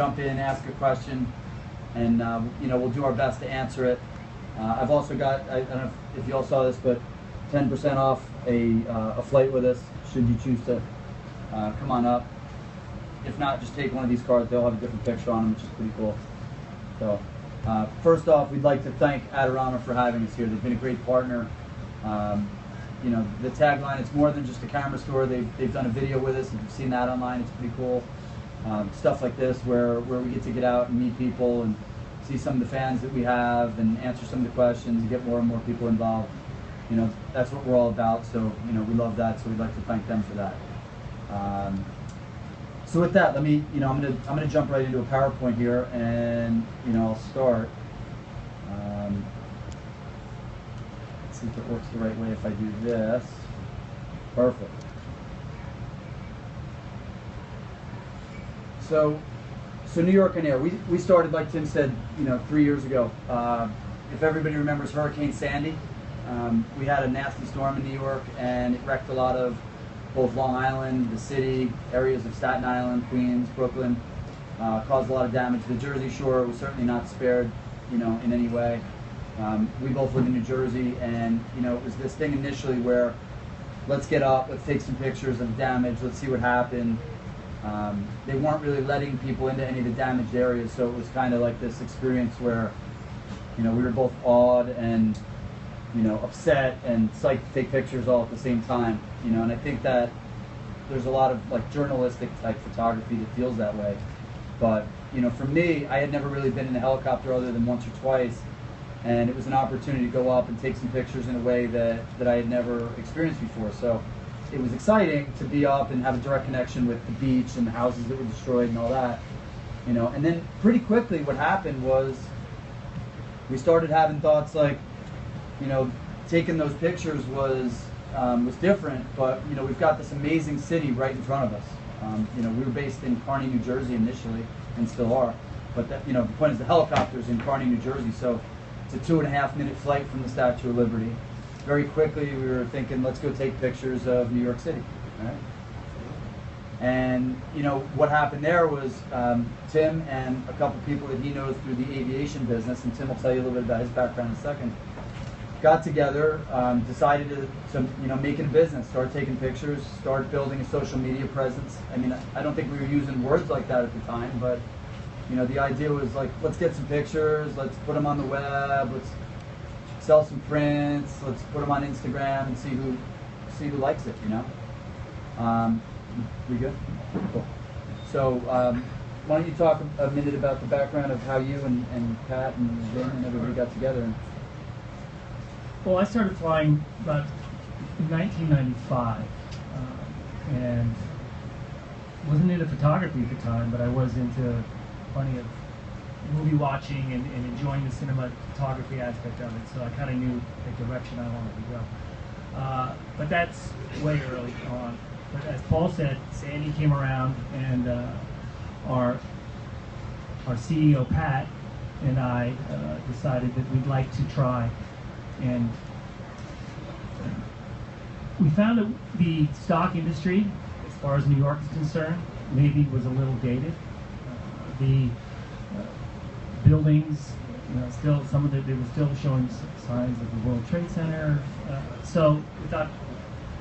jump in, ask a question, and uh, you know we'll do our best to answer it. Uh, I've also got I, I don't know if you all saw this, but 10% off a uh, a flight with us should you choose to uh, come on up. If not, just take one of these cards. They'll have a different picture on them, which is pretty cool. So, uh, first off, we'd like to thank Adorama for having us here. They've been a great partner. Um, you know, the tagline, it's more than just a camera store. They've, they've done a video with us. If you've seen that online, it's pretty cool. Um, stuff like this where, where we get to get out and meet people and see some of the fans that we have and answer some of the questions and get more and more people involved. You know, that's what we're all about. So, you know, we love that. So we'd like to thank them for that. Um, so with that, let me, you know, I'm gonna I'm gonna jump right into a PowerPoint here, and you know, I'll start. Um, let's see if it works the right way if I do this. Perfect. So, so New York on Air. We we started like Tim said, you know, three years ago. Uh, if everybody remembers Hurricane Sandy, um, we had a nasty storm in New York, and it wrecked a lot of both Long Island, the city, areas of Staten Island, Queens, Brooklyn, uh, caused a lot of damage. The Jersey Shore was certainly not spared, you know, in any way. Um, we both live in New Jersey, and you know, it was this thing initially where let's get up, let's take some pictures of damage, let's see what happened. Um, they weren't really letting people into any of the damaged areas, so it was kind of like this experience where, you know, we were both awed and you know, upset and psyched to take pictures all at the same time. You know, and I think that there's a lot of like journalistic type photography that feels that way. But you know, for me, I had never really been in a helicopter other than once or twice, and it was an opportunity to go up and take some pictures in a way that that I had never experienced before. So it was exciting to be up and have a direct connection with the beach and the houses that were destroyed and all that. You know, and then pretty quickly, what happened was we started having thoughts like, you know, taking those pictures was um, was different, but you know, we've got this amazing city right in front of us. Um, you know, we were based in Kearny, New Jersey initially, and still are. But that, you know, the point is the helicopter's in Kearny, New Jersey, so it's a two and a half minute flight from the Statue of Liberty. Very quickly, we were thinking, let's go take pictures of New York City. Right? And you know what happened there was um, Tim and a couple people that he knows through the aviation business, and Tim will tell you a little bit about his background in a second got together, um, decided to, to, you know make it a business, start taking pictures, start building a social media presence. I mean, I don't think we were using words like that at the time, but you know the idea was like, let's get some pictures, let's put them on the web, let's sell some prints, let's put them on Instagram and see who see who likes it. You know, um, we good? Cool. So. Um, why don't you talk a minute about the background of how you and, and Pat and Vin and everybody got together? Well, I started flying about 1995, um, and wasn't into photography at the time, but I was into plenty of movie watching and, and enjoying the cinematography aspect of it. So I kind of knew the direction I wanted to go. Uh, but that's way early on. But as Paul said, Sandy came around, and uh, our our CEO Pat and I uh, decided that we'd like to try and we found that the stock industry, as far as New York is concerned, maybe was a little dated. Uh, the buildings, you know, still some of it, they were still showing signs of the World Trade Center. Uh, so we thought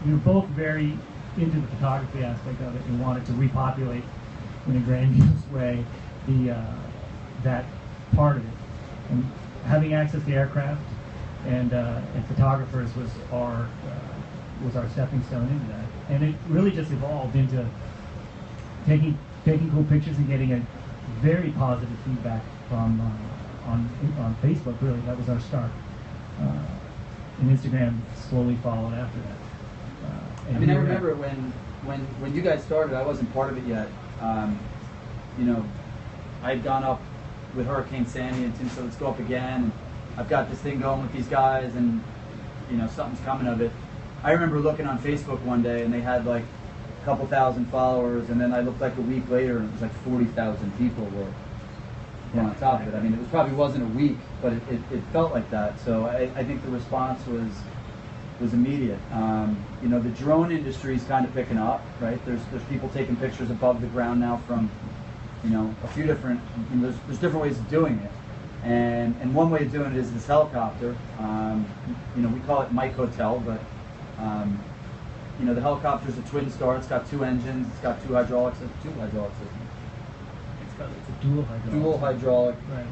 we were both very into the photography aspect of it and wanted to repopulate in a grandiose way the uh, that part of it. And having access to aircraft and uh, and photographers was our uh, was our stepping stone into that. And it really just evolved into taking taking cool pictures and getting a very positive feedback from uh, on on Facebook. Really, that was our start. Uh, and Instagram slowly followed after that. Uh, I mean, I remember when when when you guys started. I wasn't part of it yet. Um, you know, I had gone up with Hurricane Sandy, and Tim said, "Let's go up again." I've got this thing going with these guys, and you know something's coming of it. I remember looking on Facebook one day, and they had like a couple thousand followers, and then I looked like a week later, and it was like forty thousand people were, were on top of it. I mean, it was probably wasn't a week, but it, it, it felt like that. So I, I, think the response was was immediate. Um, you know, the drone industry is kind of picking up, right? There's there's people taking pictures above the ground now from you know, a few different, you know, there's, there's different ways of doing it. And, and one way of doing it is this helicopter. Um, you know, we call it Mike Hotel, but, um, you know, the helicopter's a twin star. It's got two engines. It's got two hydraulics, two hydraulic systems. It's a dual hydraulic. Dual hydraulic. Right.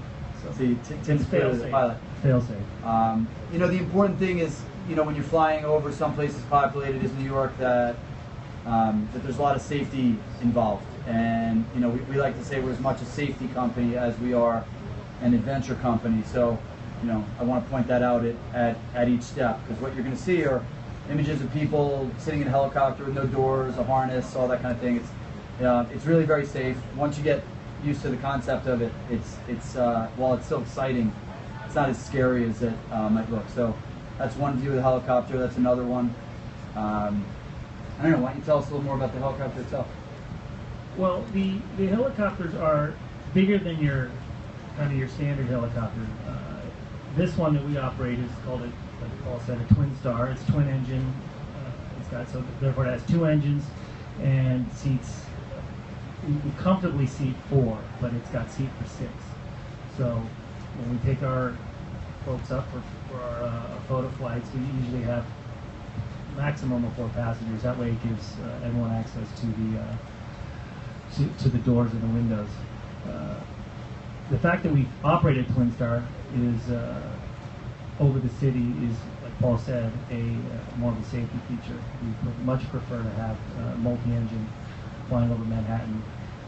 So See, T- Tim's clearly the pilot. Fail-safe. Um, you know, the important thing is, you know, when you're flying over some places populated as New York, that um, that there's a lot of safety involved. And you know, we, we like to say we're as much a safety company as we are an adventure company. So, you know, I want to point that out at, at, at each step because what you're going to see are images of people sitting in a helicopter with no doors, a harness, all that kind of thing. It's uh, it's really very safe. Once you get used to the concept of it, it's it's uh, while it's still exciting, it's not as scary as it uh, might look. So that's one view of the helicopter. That's another one. Um, I don't know. Why don't you tell us a little more about the helicopter itself? Well, the, the helicopters are bigger than your kind of your standard helicopter. Uh, this one that we operate is called a, like Paul said, a twin star. It's twin engine. Uh, it's got so therefore it has two engines and seats. You can comfortably seat four, but it's got seat for six. So when we take our folks up for, for our uh, photo flights, we usually have maximum of four passengers. That way, it gives uh, everyone access to the uh, to, to the doors and the windows. Uh, the fact that we operated Twin Star is uh, over the city is, like Paul said, a uh, more of a safety feature. We much prefer to have multi-engine flying over Manhattan.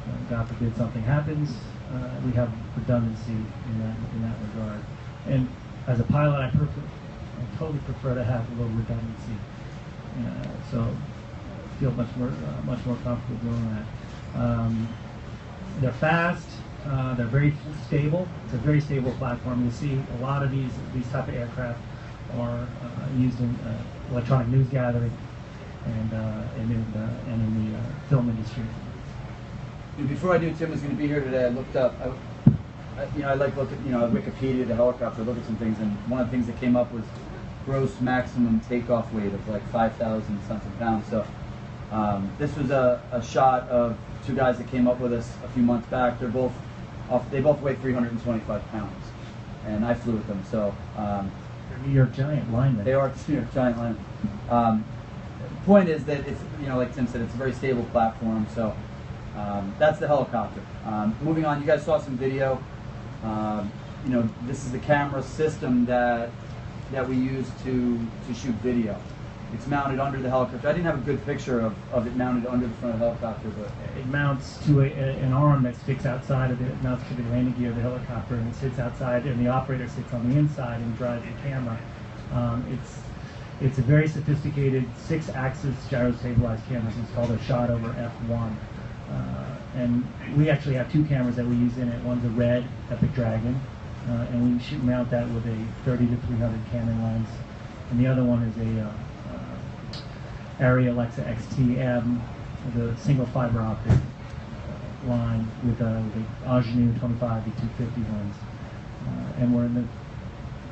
Uh, God forbid something happens, uh, we have redundancy in that in that regard. And as a pilot, I, prefer, I totally prefer to have a little redundancy. Uh, so I feel much more uh, much more comfortable doing that. Um, they're fast. Uh, they're very stable. It's a very stable platform. You see a lot of these these type of aircraft are uh, used in electronic news gathering and and in the, and in the film industry. Before I knew Tim was going to be here today, I looked up. I, I, you know, I like look at you know Wikipedia, the helicopter, look at some things, and one of the things that came up was gross maximum takeoff weight of like 5,000 something pounds. So um, this was a, a shot of two guys that came up with us a few months back. They're both off, they both weigh 325 pounds, and I flew with them. So um, They're New York Giant linemen. they are New York Giant linemen. Um, point is that it's you know like Tim said, it's a very stable platform. So um, that's the helicopter. Um, moving on, you guys saw some video. Um, you know this is the camera system that that we use to to shoot video. It's mounted under the helicopter. I didn't have a good picture of, of it mounted under the front of the helicopter, but It mounts to a, a, an arm that sticks outside of it. It mounts to the landing gear of the helicopter, and it sits outside, and the operator sits on the inside and drives the camera. Um, it's it's a very sophisticated six-axis gyro-stabilized camera. It's called a Shotover F1. Uh, and we actually have two cameras that we use in it. One's a red Epic Dragon, uh, and we shoot mount that with a 30 to 300 Canon lens. And the other one is a uh, uh, Arri Alexa XT-M, the single fiber optic uh, line with a, with a Angenieux 25 to 250 lens. Uh, and we're in the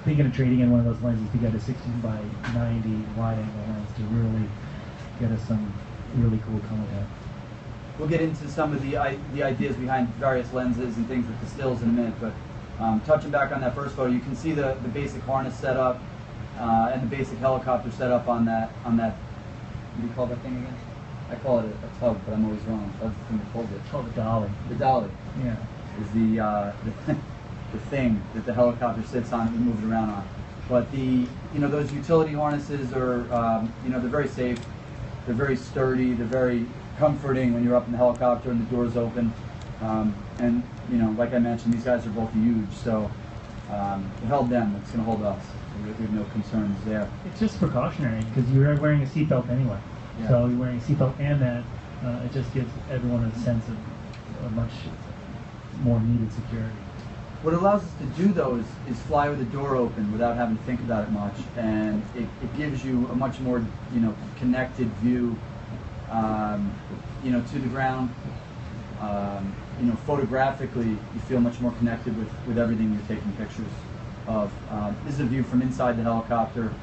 thinking of trading in one of those lenses to get a 16 by 90 wide angle lens to really get us some really cool content. We'll get into some of the the ideas behind various lenses and things with the stills in a minute. But um, touching back on that first photo, you can see the, the basic harness setup uh, and the basic helicopter setup on that on that. What do you call that thing again? I call it a, a tug, but I'm always wrong. That's the thing that holds it. It's called a dolly. The dolly Yeah. is the uh, the, the thing that the helicopter sits on and moves around on. But the you know those utility harnesses are um, you know they're very safe, they're very sturdy, they're very comforting when you're up in the helicopter and the doors open. Um, and you know like I mentioned, these guys are both huge, so um, it held them. It's going to hold us. So we, have no concerns there. It's just precautionary because you're wearing a seatbelt anyway. Yeah. So you're wearing a seatbelt and that, uh, it just gives everyone a sense of a much more needed security. What it allows us to do though is, is fly with the door open without having to think about it much, and it, it gives you a much more you know connected view, um, you know, to the ground. Um, you know, photographically, you feel much more connected with, with everything you're taking pictures of. Um, this is a view from inside the helicopter,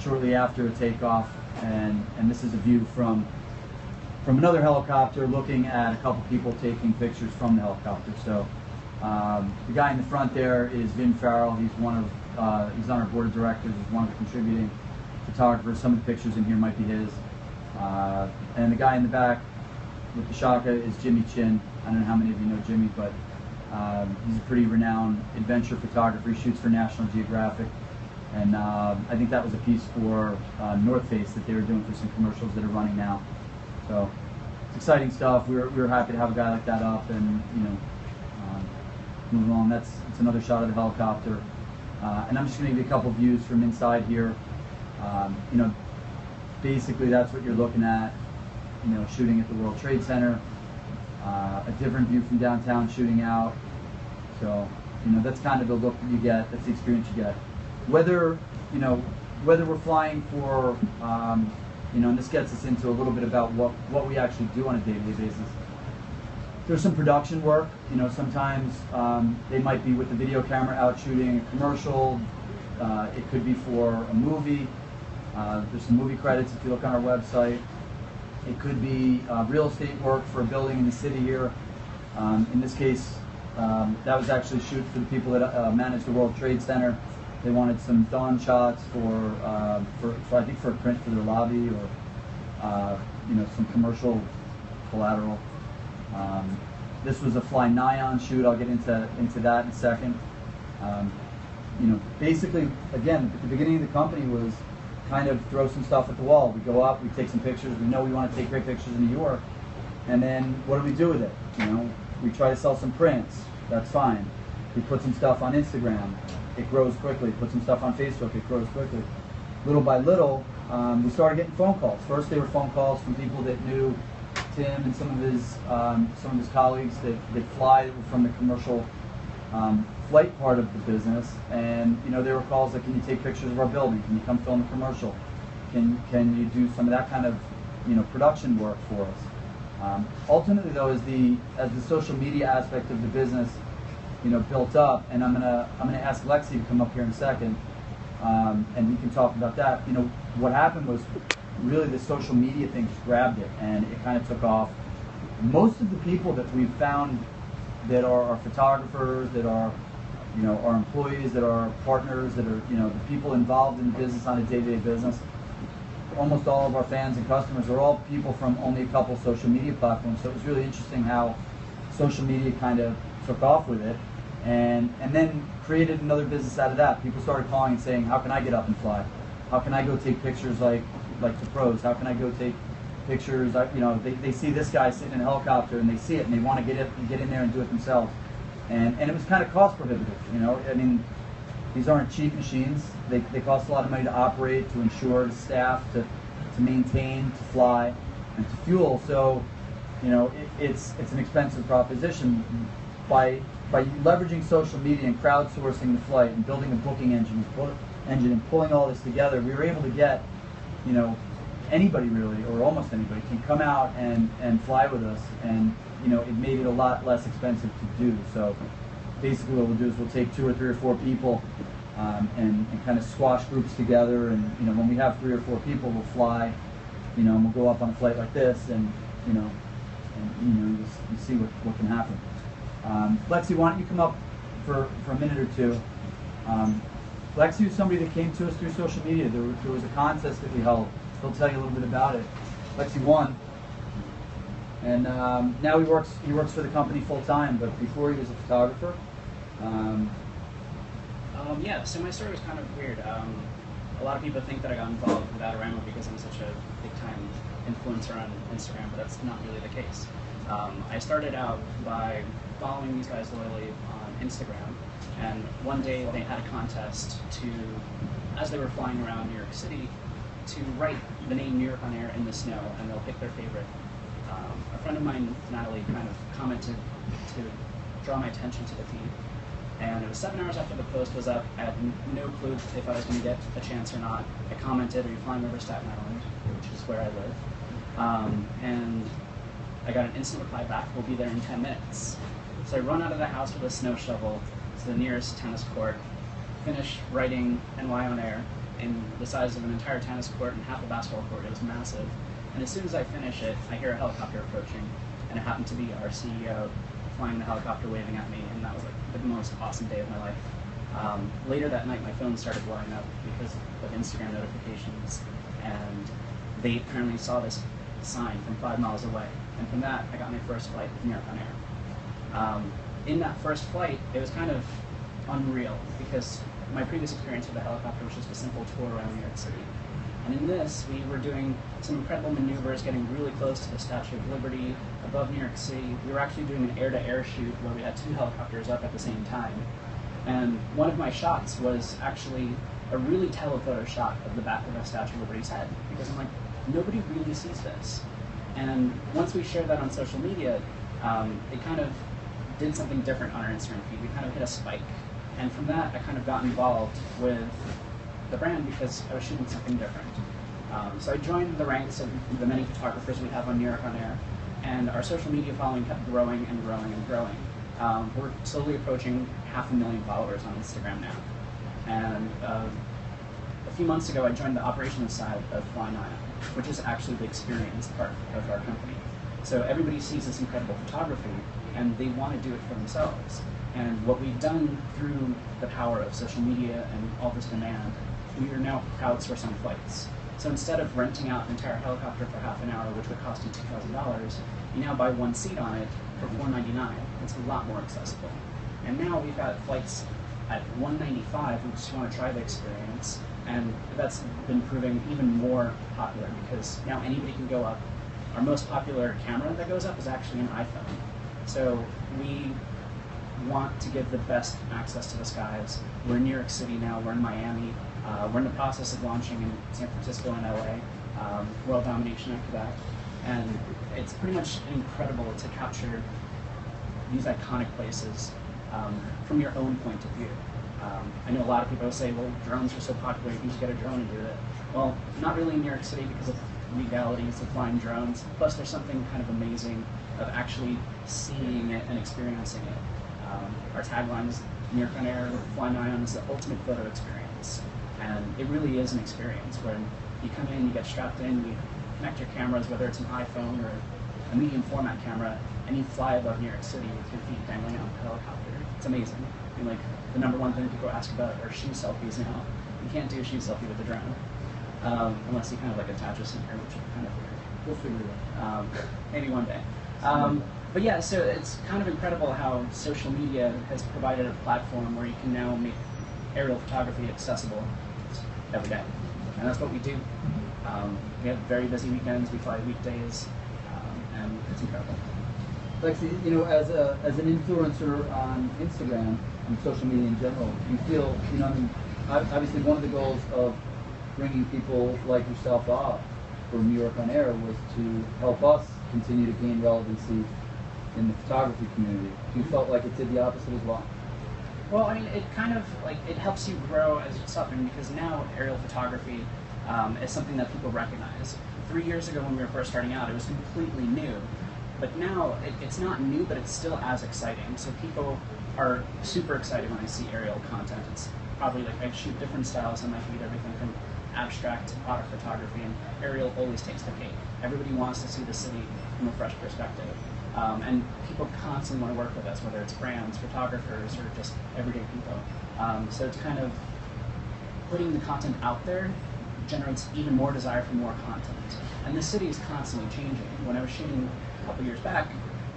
shortly after a takeoff, and and this is a view from from another helicopter, looking at a couple people taking pictures from the helicopter. So um, the guy in the front there is Vin Farrell. He's one of uh, he's on our board of directors. He's one of the contributing photographers. Some of the pictures in here might be his. Uh, and the guy in the back with the Shaka is Jimmy Chin. I don't know how many of you know Jimmy, but um, he's a pretty renowned adventure photographer. He shoots for National Geographic. And um, I think that was a piece for uh, North Face that they were doing for some commercials that are running now. So it's exciting stuff. We were, we were happy to have a guy like that up and, you know, um, moving on. That's, that's another shot of the helicopter. Uh, and I'm just going to give you a couple views from inside here. Um, you know, basically that's what you're looking at, you know, shooting at the World Trade Center. Uh, a different view from downtown shooting out. So, you know, that's kind of the look that you get. That's the experience you get. Whether, you know, whether we're flying for, um, you know, and this gets us into a little bit about what, what we actually do on a day-to-day basis. There's some production work. You know, sometimes um, they might be with the video camera out shooting a commercial. Uh, it could be for a movie. Uh, there's some movie credits if you look on our website. It could be uh, real estate work for a building in the city here. Um, in this case, um, that was actually shoot for the people that uh, manage the World Trade Center. They wanted some dawn shots for, uh, for, for, I think for a print for their lobby or uh, you know some commercial collateral. Um, this was a FlyNYON shoot. I'll get into into that in a second. Um, you know, basically, again, at the beginning of the company was kind of throw some stuff at the wall. We go up, we take some pictures. We know we want to take great pictures in New York, and then what do we do with it? You know, we try to sell some prints. That's fine. We put some stuff on Instagram. It grows quickly. Put some stuff on Facebook. It grows quickly. Little by little, um, we started getting phone calls. First, they were phone calls from people that knew Tim and some of his um, some of his colleagues that, that fly from the commercial um, flight part of the business, and you know there were calls like, "Can you take pictures of our building? Can you come film a commercial? Can can you do some of that kind of you know production work for us?" Um, ultimately, though, as the as the social media aspect of the business, you know, built up, and I'm gonna I'm gonna ask Lexi to come up here in a second, um, and we can talk about that. You know, what happened was really the social media thing just grabbed it, and it kind of took off. Most of the people that we've found that are our photographers, that are you know our employees, that are our partners, that are you know the people involved in the business on a day-to-day business. Almost all of our fans and customers are all people from only a couple social media platforms. So it was really interesting how social media kind of took off with it, and and then created another business out of that. People started calling and saying, "How can I get up and fly? How can I go take pictures like like the pros? How can I go take pictures? I, you know, they, they see this guy sitting in a helicopter and they see it and they want to get it get in there and do it themselves. And and it was kind of cost prohibitive. You know, I mean, these aren't cheap machines. They, they cost a lot of money to operate, to insure, to staff, to to maintain, to fly, and to fuel. So, you know, it, it's it's an expensive proposition. By by leveraging social media and crowdsourcing the flight and building a booking engine, engine and pulling all this together, we were able to get, you know, anybody really, or almost anybody, can come out and, and fly with us. And, you know, it made it a lot less expensive to do. So basically what we'll do is we'll take two or three or four people um, and, and kind of squash groups together. And, you know, when we have three or four people, we'll fly, you know, and we'll go up on a flight like this and, you know, and, you know, you, you see what, what can happen. Um, Lexi, why don't you come up for, for a minute or two? Um, Lexi was somebody that came to us through social media. There, there was a contest that we held. He'll tell you a little bit about it. Lexi won, and um, now he works. He works for the company full time. But before he was a photographer. Um, um, yeah, so my story was kind of weird. Um, a lot of people think that I got involved with Adorama because I'm such a big time influencer on Instagram, but that's not really the case. Um, I started out by following these guys loyally on Instagram, and one day they had a contest to, as they were flying around New York City, to write the name New York on air in the snow, and they'll pick their favorite. Um, a friend of mine, Natalie, kind of commented to draw my attention to the feed. And it was seven hours after the post was up. I had no clue if I was going to get a chance or not. I commented, "Are you flying over Staten Island?" which is where I live. Um, and I got an instant reply back. We'll be there in 10 minutes. So I run out of the house with a snow shovel to the nearest tennis court, finish writing NY on air in the size of an entire tennis court and half a basketball court. It was massive. And as soon as I finish it, I hear a helicopter approaching, and it happened to be our CEO flying the helicopter, waving at me, and that was like the most awesome day of my life. Um, later that night, my phone started blowing up because of Instagram notifications, and they apparently saw this sign from five miles away. And from that, I got my first flight with New York on Air. Um, in that first flight, it was kind of unreal because my previous experience with a helicopter was just a simple tour around New York City. And in this, we were doing some incredible maneuvers, getting really close to the Statue of Liberty above New York City. We were actually doing an air-to-air shoot where we had two helicopters up at the same time. And one of my shots was actually a really telephoto shot of the back of the Statue of Liberty's head because I'm like, nobody really sees this. And once we shared that on social media, um, it kind of did something different on our Instagram feed. We kind of hit a spike. And from that, I kind of got involved with the brand because I was shooting something different. Um, so I joined the ranks of the many photographers we have on New York on Air, and our social media following kept growing and growing and growing. Um, we're slowly approaching half a million followers on Instagram now. And uh, a few months ago, I joined the operations side of FlyNYON, which is actually the experience part of our company. So everybody sees this incredible photography, and they want to do it for themselves. And what we've done through the power of social media and all this demand, we are now crowdsourcing flights. So instead of renting out an entire helicopter for half an hour, which would cost you $2,000, you now buy one seat on it for 499. It's a lot more accessible. And now we've got flights at 195 who just want to try the experience, and that's been proving even more popular because now anybody can go up. Our most popular camera that goes up is actually an iPhone. So we want to give the best access to the skies. We're in New York City now, we're in Miami, uh, we're in the process of launching in San Francisco and LA, um, world domination after that. And it's pretty much incredible to capture these iconic places um, from your own point of view. Um, I know a lot of people say, well, drones are so popular, you can just get a drone and do it. Well, not really in New York City because of legalities of flying drones. Plus, there's something kind of amazing of actually seeing it and experiencing it. Um, our tagline is New York on Air, FlyNYON is the ultimate photo experience. And it really is an experience where you come in, you get strapped in, you connect your cameras, whether it's an iPhone or a medium format camera, and you fly above New York City with your feet dangling out of a helicopter. It's amazing. I mean, like the number one thing people ask about are shoe selfies now. You can't do a shoe selfie with a drone um, unless you kind of like attach a center, which is kind of weird. We'll figure it out. Um, maybe one day. Um, but yeah, so it's kind of incredible how social media has provided a platform where you can now make aerial photography accessible every day, and that's what we do. Um, we have very busy weekends. We fly weekdays, um, and it's incredible. Lexi, you know, as a as an influencer on Instagram and social media in general, you feel, you know, I mean, obviously one of the goals of bringing people like yourself up for New York on Air was to help us continue to gain relevancy in the photography community. You felt like it did the opposite as well. Well, I mean, it kind of like it helps you grow as something because now aerial photography um, is something that people recognize. Three years ago, when we were first starting out, it was completely new, but now it, it's not new, but it's still as exciting. So people are super excited when they see aerial content. It's probably like I shoot different styles on my feed, everything from abstract to product photography, and aerial always takes the cake. Everybody wants to see the city from a fresh perspective. Um, and people constantly want to work with us, whether it's brands, photographers, or just everyday people. Um, so it's kind of putting the content out there generates even more desire for more content. And the city is constantly changing. When I was shooting a couple years back,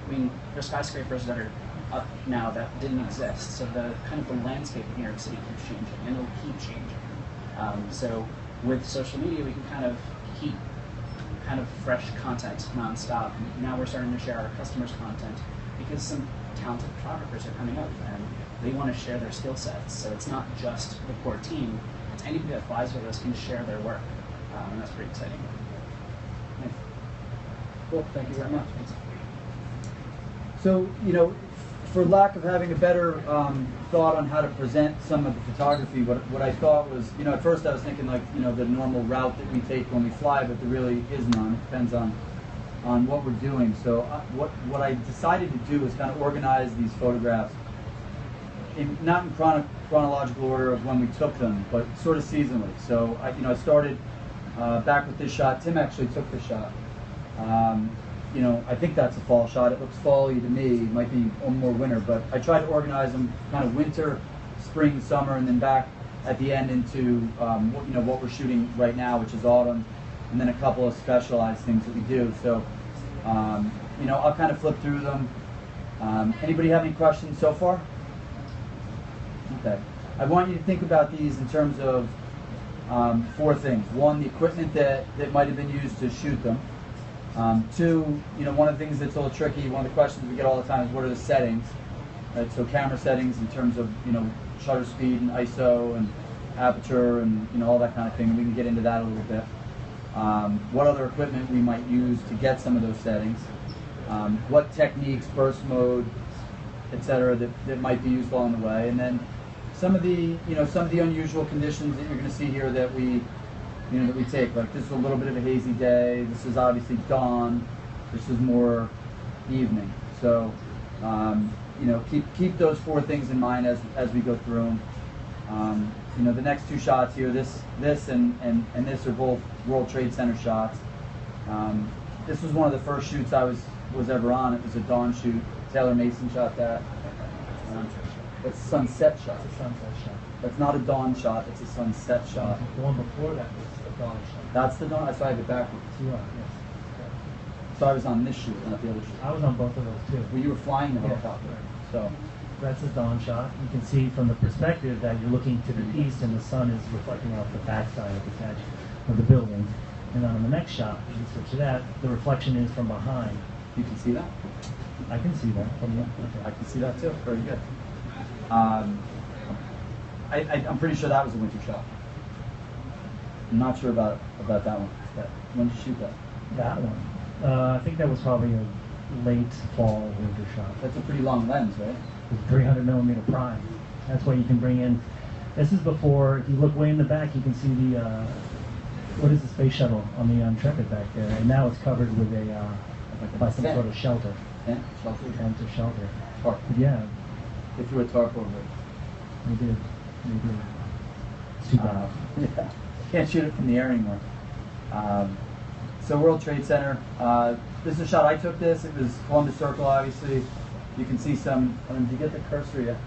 I mean, there's skyscrapers that are up now that didn't exist. So the kind of the landscape of New York City keeps changing, and it'll keep changing. Um, so with social media, we can kind of keep kind of fresh content nonstop. And now we're starting to share our customers' content because some talented photographers are coming up and they want to share their skill sets. So it's not just the core team; it's anybody that flies with us can share their work, um, and that's pretty exciting. Cool. Thank you very much. Thanks. So, you know, for lack of having a better um, thought on how to present some of the photography, what, what I thought was, you know, at first I was thinking like, you know, the normal route that we take when we fly, but there really is none. It depends on on what we're doing. So, uh, what what I decided to do is kind of organize these photographs, in, not in chrono- chronological order of when we took them, but sort of seasonally. So, I, you know, I started uh, back with this shot. Tim actually took the shot. Um, you know, I think that's a fall shot. It looks fall-y to me. It might be one more winter, but I tried to organize them kind of winter, spring, summer, and then back at the end into um, what, you know what we're shooting right now, which is autumn, and then a couple of specialized things that we do. So, um, you know, I'll kind of flip through them. Um, anybody have any questions so far? Okay. I want you to think about these in terms of um, four things. One, the equipment that, that might have been used to shoot them. Um, two, you know, one of the things that's a little tricky, one of the questions we get all the time is what are the settings? Right, so camera settings in terms of, you know, shutter speed and ISO and aperture and, you know, all that kind of thing. We can get into that a little bit. Um, what other equipment we might use to get some of those settings. Um, what techniques, burst mode, et cetera, that, that might be used along the way. And then some of the, you know, some of the unusual conditions that you're going to see here that we, you know, that we take. Like this is a little bit of a hazy day. This is obviously dawn. This is more evening. So, um, you know, keep keep those four things in mind as as we go through them. Um, you know, the next two shots here, this this and and and this are both World Trade Center shots. Um, this was one of the first shoots I was was ever on. It was a dawn shoot. Taylor Mason shot that. Um, it's a sunset shot. It's a sunset shot. That's not a dawn shot. It's a sunset shot. The one before that was That's the dawn. That's why I have it backwards. You are, yes. So I was on this shoot, not the other shoot. I was on both of those too. Well, you were flying the Yeah, helicopter. right. So, That's a dawn shot. You can see from the perspective that you're looking to the east and the sun is reflecting off the backside of the catch of the building. And then on the next shot, you can switch to that, the reflection is from behind. you can see that. I can see that from the. I can see that too. Very good. Um, I, I, I'm pretty sure that was a winter shot. I'm not sure about about that one. That, when did you shoot that? That one. Uh, I think that was probably a late fall winter shot. That's a pretty long lens, right? With 300 millimeter prime. That's why you can bring in. This is before. If you look way in the back, you can see the. Uh, what is the space shuttle on the Intrepid back there? And now it's covered with a uh, Like by some tent. sort of shelter, Yeah, shelter. tent or shelter. Tarp. Yeah, They threw a tarp over it. they did. They did. It's too bad. Uh, yeah, can't shoot it from the air anymore. Um, so World Trade Center. Uh, this is a shot I took. This it was Columbus Circle, obviously. You can see some. I mean, did you get the cursor yet?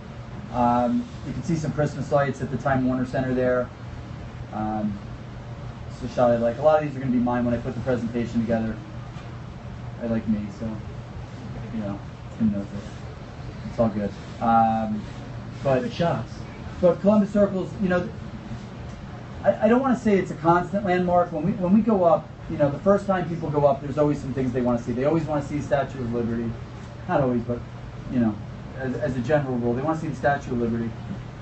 Um, you can see some Christmas lights at the Time Warner Center there. Um, it's a shot I like. A lot of these are going to be mine when I put the presentation together. I like me, so you know, Tim knows it. It's all good. Um, but Good shots. but Columbus Circles, you know, I, I don't want to say it's a constant landmark. When we when we go up, you know, the first time people go up, there's always some things they want to see. They always want to see Statue of Liberty. Not always, but you know, as, as a general rule, they want to see the Statue of Liberty.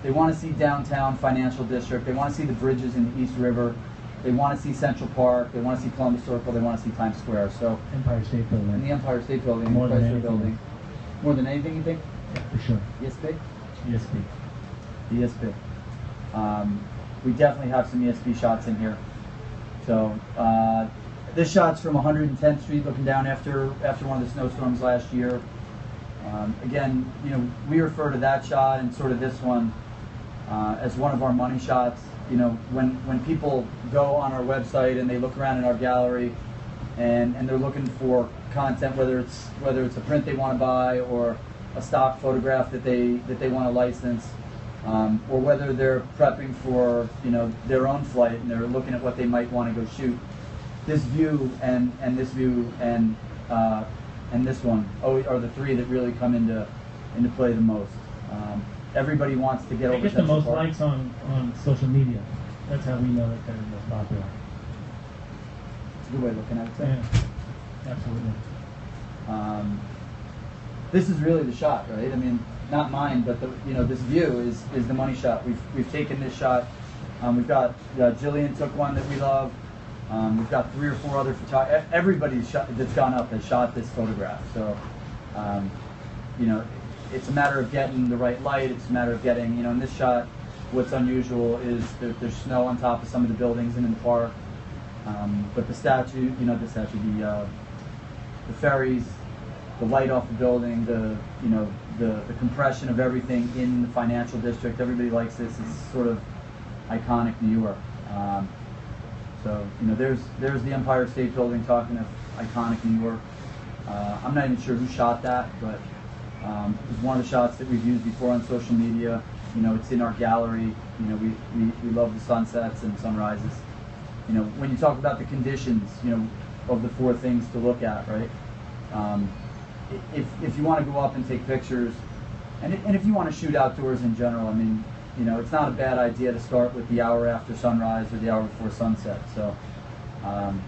They want to see downtown financial district. They want to see the bridges in the East River. They want to see Central Park. They want to see Columbus Circle. They want to see Times Square. So, Empire State Building. and the Empire State Building, More the than anything. Building. More than anything, you think? Yeah, for sure. Yes, big. ESB? ESB. ESB. Um, we definitely have some ESB shots in here. So uh, this shot's from 110th Street, looking down after after one of the snowstorms last year. Um, again, you know, we refer to that shot and sort of this one uh, as one of our money shots. You know, when when people go on our website and they look around in our gallery, and and they're looking for content, whether it's whether it's a print they want to buy or a stock photograph that they that they want to license, um, or whether they're prepping for you know their own flight and they're looking at what they might want to go shoot. This view and and this view and uh, and this one always are the three that really come into into play the most. Um, everybody wants to get They over get the most Park. likes on, on social media. That's how we know that they're the most popular. It's a good way of looking at it. too. Yeah, absolutely. Um, this is really the shot, right? I mean, not mine, but the you know this view is is the money shot. We've we've taken this shot. Um, we've got uh, Jillian took one that we love. Um, we've got three or four other photographers. Everybody shot, that's gone up has shot this photograph. So, um, you know, it's a matter of getting the right light. It's a matter of getting you know in this shot. What's unusual is there, there's snow on top of some of the buildings and in the park. Um, but the statue, you know, the statue, the uh, the ferries, the light off the building, the you know the, the compression of everything in the financial district. Everybody likes this. It's sort of iconic New York. Um, So you know, there's there's the Empire State Building, talking of iconic New York. Uh, I'm not even sure who shot that, but um, it was one of the shots that we've used before on social media. You know, it's in our gallery. You know, we, we, we love the sunsets and sunrises. You know, when you talk about the conditions, you know, of the four things to look at, right? Um, if, if you want to go up and take pictures, and, and if you want to shoot outdoors in general, I mean, you know, it's not a bad idea to start with the hour after sunrise or the hour before sunset. So, um,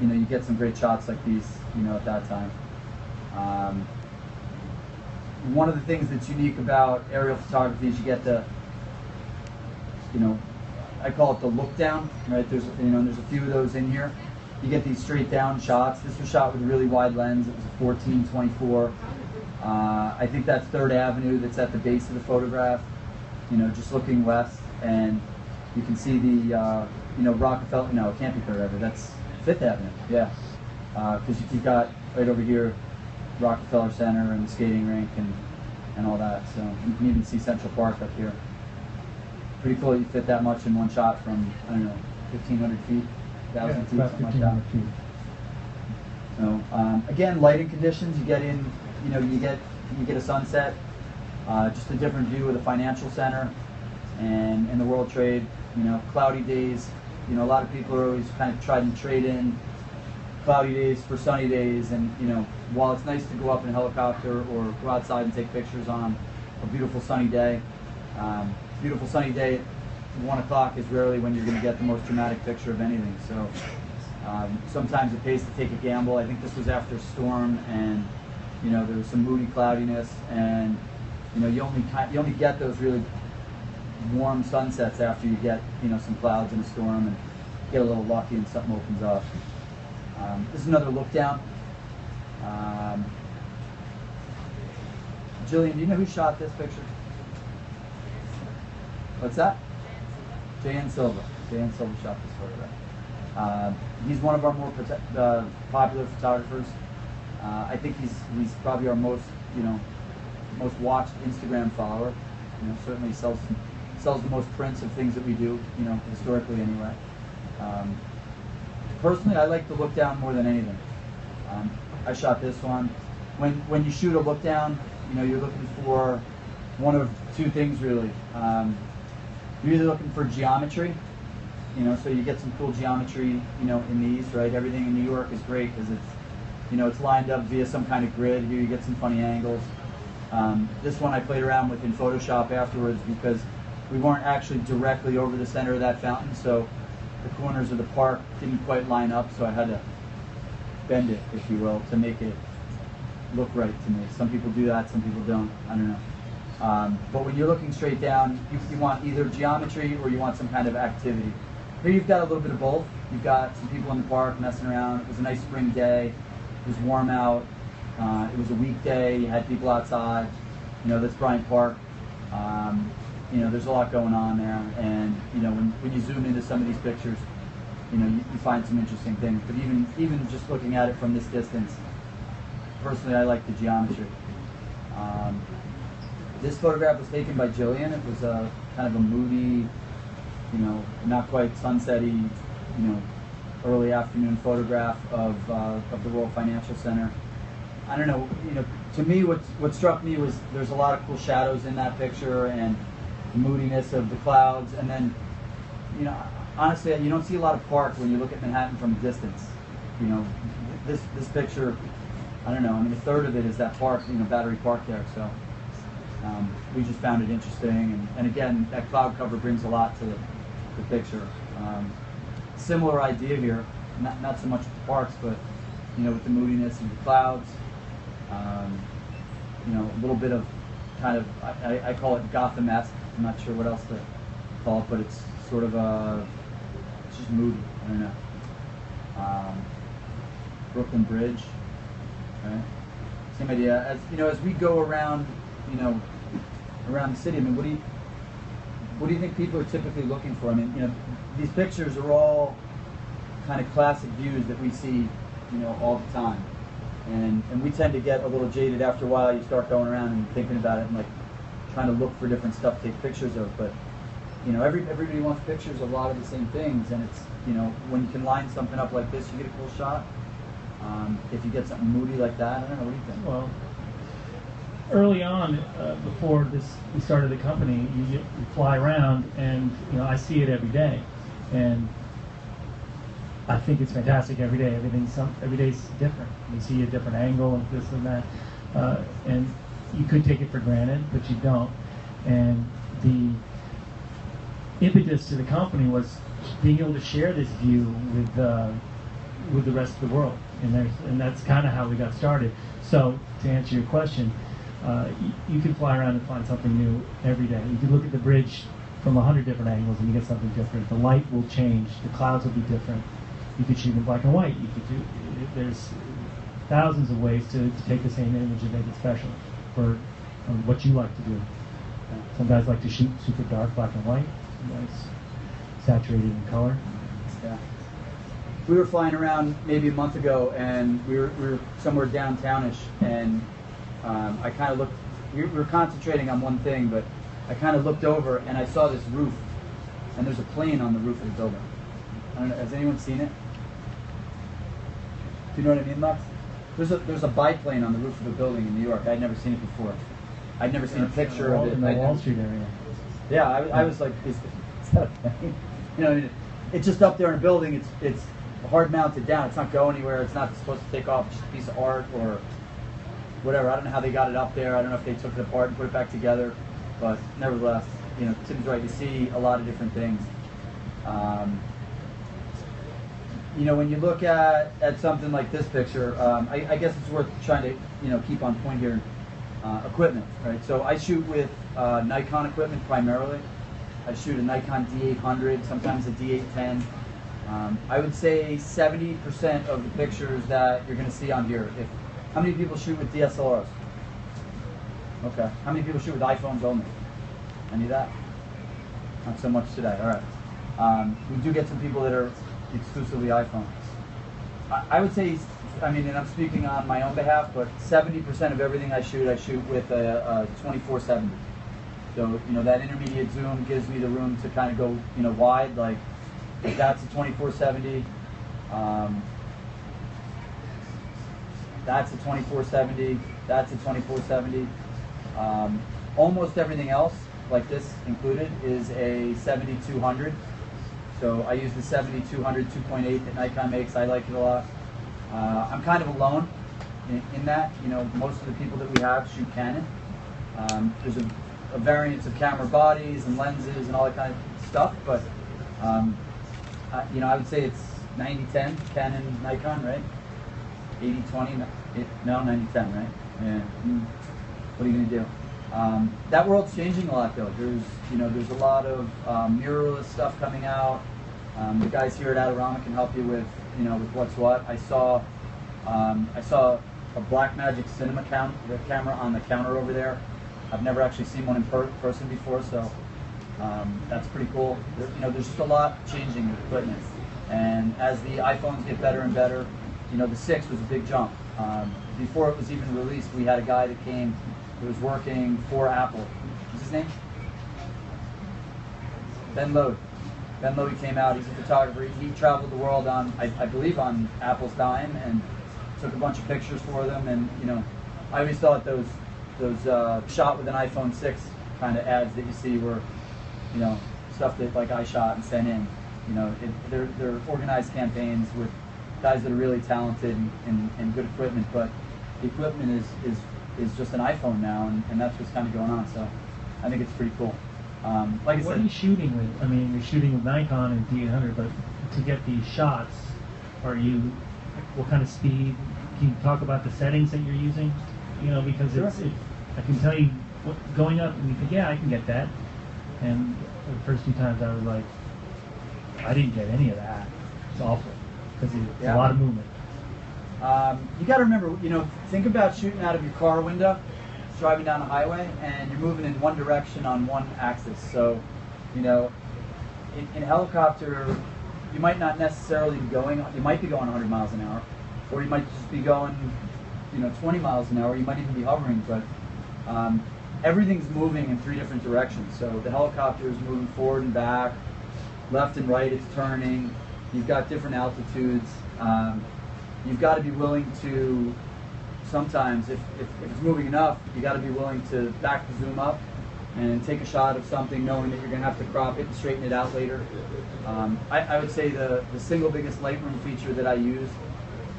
you know, you get some great shots like these, you know, at that time. Um, one of the things that's unique about aerial photography is you get the, you know, I call it the look down, right? There's, you know, there's a few of those in here. You get these straight down shots. This was shot with a really wide lens. It was a 14, 24. Uh, I think that's Third Avenue. That's at the base of the photograph. You know, just looking west, and you can see the, uh, you know, Rockefeller. No, it can't be Third Avenue. That's Fifth Avenue. Yeah, because you've got right over here Rockefeller Center and the skating rink and, and all that. So you can even see Central Park up here. Pretty cool you fit that much in one shot from, I don't know, 1,500 feet, 1,000 feet, something like that. feet. So um, again, lighting conditions, you get in, you know, you get you get a sunset, uh, just a different view of the financial center and, and the World Trade. You know, cloudy days. You know, a lot of people are always kind of trying to trade in cloudy days for sunny days. And you know, while it's nice to go up in a helicopter or go outside and take pictures on a beautiful sunny day, um, beautiful sunny day one o'clock is rarely when you're going to get the most dramatic picture of anything. So um, sometimes it pays to take a gamble. I think this was after a storm, and you know there was some moody cloudiness, and you know you only you only get those really warm sunsets after you get you know some clouds and a storm, and get a little lucky and something opens up. Um, this is another look down. Um, Jillian, do you know who shot this picture? What's that? Jan Silva. Jan Silva shot this photograph. Uh, he's one of our more prote- uh, popular photographers. Uh, I think he's he's probably our most you know most watched Instagram follower. You know, certainly sells sells the most prints of things that we do. You know, historically anyway. Um, personally, I like the look down more than anything. Um, I shot this one. When when you shoot a look down, you know you're looking for one of two things really. Um, you're either looking for geometry, you know, so you get some cool geometry, you know, in these, right? Everything in New York is great because it's, you know, it's lined up via some kind of grid. Here you get some funny angles. Um, this one I played around with in Photoshop afterwards because we weren't actually directly over the center of that fountain, so the corners of the park didn't quite line up, so I had to bend it, if you will, to make it look right to me. Some people do that, some people don't. I don't know. Um, but when you're looking straight down, you, you want either geometry or you want some kind of activity. Here you've got a little bit of both. You've got some people in the park messing around. It was a nice spring day. It was warm out. Uh, it was a weekday. You had people outside. You know, that's Bryant Park. Um, you know, there's a lot going on there. And, you know, when, when you zoom into some of these pictures, you know, you, you find some interesting things. But even, even just looking at it from this distance, personally, I like the geometry. Um, this photograph was taken by Jillian. It was a kind of a moody, you know, not quite sunsetty, you know, early afternoon photograph of uh, of the World Financial Center. I don't know, you know, to me, what what struck me was there's a lot of cool shadows in that picture and the moodiness of the clouds, and then, you know, honestly, you don't see a lot of park when you look at Manhattan from a distance. You know, this this picture, I don't know. I mean, a third of it is that park, you know, Battery Park there. So um, we just found it interesting, and, and again, that cloud cover brings a lot to the, the picture. Um, similar idea here, not not so much with the parks, but you know, with the moodiness of the clouds. Um, you know, a little bit of kind of I, I- I call it Gotham-esque. I'm not sure what else to call it, but it's sort of a it's just moody. I don't know. Um, Brooklyn Bridge, right? Same idea. As you know, as we go around, you know, around the city. I mean, what do you what do you think people are typically looking for? I mean, you know, these pictures are all kind of classic views that we see, you know, all the time. And, and we tend to get a little jaded after a while. You start going around and thinking about it and like trying to look for different stuff to take pictures of. But you know, every, everybody wants pictures of a lot of the same things, and it's, you know, when you can line something up like this, you get a cool shot. Um, if you get something moody like that, I don't know, what do you think? Well, early on, uh, before this we started the company, you, you fly around, and you know I see it every day, and I think it's fantastic every day. Everything's some every day's different. You see a different angle and this and that, uh, and you could take it for granted, but you don't. And the impetus to the company was being able to share this view with uh, with the rest of the world, and and that's kind of how we got started. So to answer your question, uh, you, you can fly around and find something new every day. You can look at the bridge from a hundred different angles and you get something different. The light will change. The clouds will be different. You could shoot in black and white. You could do. There's thousands of ways to, to take the same image and make it special for um, what you like to do. Some guys like to shoot super dark black and white. Some guys saturated in color. Yeah. We were flying around maybe a month ago, and we were, we were somewhere downtownish, and um, I kind of looked. We were concentrating on one thing, but I kind of looked over and I saw this roof, and there's a plane on the roof of the building. I don't know. Has anyone seen it? Do you know what I mean, Lux? There's a there's a biplane on the roof of a building in New York. I'd never seen it before. I'd never seen a picture of it. in the Wall Street area. yeah, I, I was like, is, is that a plane? You know, I mean, it's just up there in a building. It's it's hard mounted down. It's not going anywhere. It's not supposed to take off. It's just a piece of art or whatever. I don't know how they got it up there. I don't know if they took it apart and put it back together. But nevertheless, you know, Tim's right. You see a lot of different things. Um, you know, when you look at, at something like this picture, um, I, I guess it's worth trying to, you know, keep on point here. Uh, equipment, right? So I shoot with uh, Nikon equipment primarily. I shoot a Nikon D800, sometimes a D810. Um, I would say 70% of the pictures that you're going to see on here. If how many people shoot with DSLRs? Okay. How many people shoot with iPhones only? Any of that? Not so much today. All right. Um, we do get some people that are exclusively iPhone. I, I would say, I mean, and I'm speaking on my own behalf, but 70% of everything I shoot, I shoot with a, a 2470. So, you know, that intermediate zoom gives me the room to kind of go, you know, wide. Like, that's a 2470. Um, that's a 2470. That's a 2470. Um, almost everything else, like this included, is a 7200. So I use the 7200 2.8 that Nikon makes. I like it a lot. Uh, I'm kind of alone in, in that. You know, most of the people that we have shoot Canon. Um, there's a, a variance of camera bodies and lenses and all that kind of stuff, but um, uh, you know, I would say it's 90-10 Canon Nikon, right? 80-20, it- no, 90-10, right? Yeah. Mm. What are you gonna do? Um, that world's changing a lot, though. There's, you know, there's a lot of um, mirrorless stuff coming out. Um, the guys here at Adorama can help you with, you know, with what's what. I saw, um, I saw a Blackmagic Cinema count, the camera on the counter over there. I've never actually seen one in per- person before, so um, that's pretty cool. There, you know, there's just a lot changing with equipment, and as the iPhones get better and better, you know, the six was a big jump. Um, before it was even released, we had a guy that came who was working for Apple. What's his name? Ben Lode. Ben Lode came out. He's a photographer. He traveled the world on, I, I believe, on Apple's dime, and took a bunch of pictures for them. And you know, I always thought those those uh, shot with an iPhone 6 kind of ads that you see were, you know, stuff that like I shot and sent in. You know, it, they're they're organized campaigns with guys that are really talented and, and, and good equipment, but the equipment is is is just an iPhone now, and, and that's what's kind of going on. So I think it's pretty cool. Um, like I What said, are you shooting with? I mean, you're shooting with Nikon and D800, but to get these shots, are you what kind of speed? Can you talk about the settings that you're using? You know, because it's, Sure. it, I can tell you what, going up, and you think, yeah, I can get that. And the first few times, I was like, I didn't get any of that. It's awful because it's Yeah. a lot of movement. Um, you got to remember, you know, think about shooting out of your car window, driving down a highway, and you're moving in one direction on one axis. So, you know, in, in a helicopter, you might not necessarily be going, you might be going 100 miles an hour, or you might just be going, you know, 20 miles an hour. You might even be hovering, but um, everything's moving in three different directions. So the helicopter is moving forward and back, left and right. It's turning. You've got different altitudes. Um, you've got to be willing to sometimes, if, if, if it's moving enough, you've got to be willing to back the zoom up and take a shot of something, knowing that you're going to have to crop it and straighten it out later. Um, I, I would say the, the single biggest Lightroom feature that I use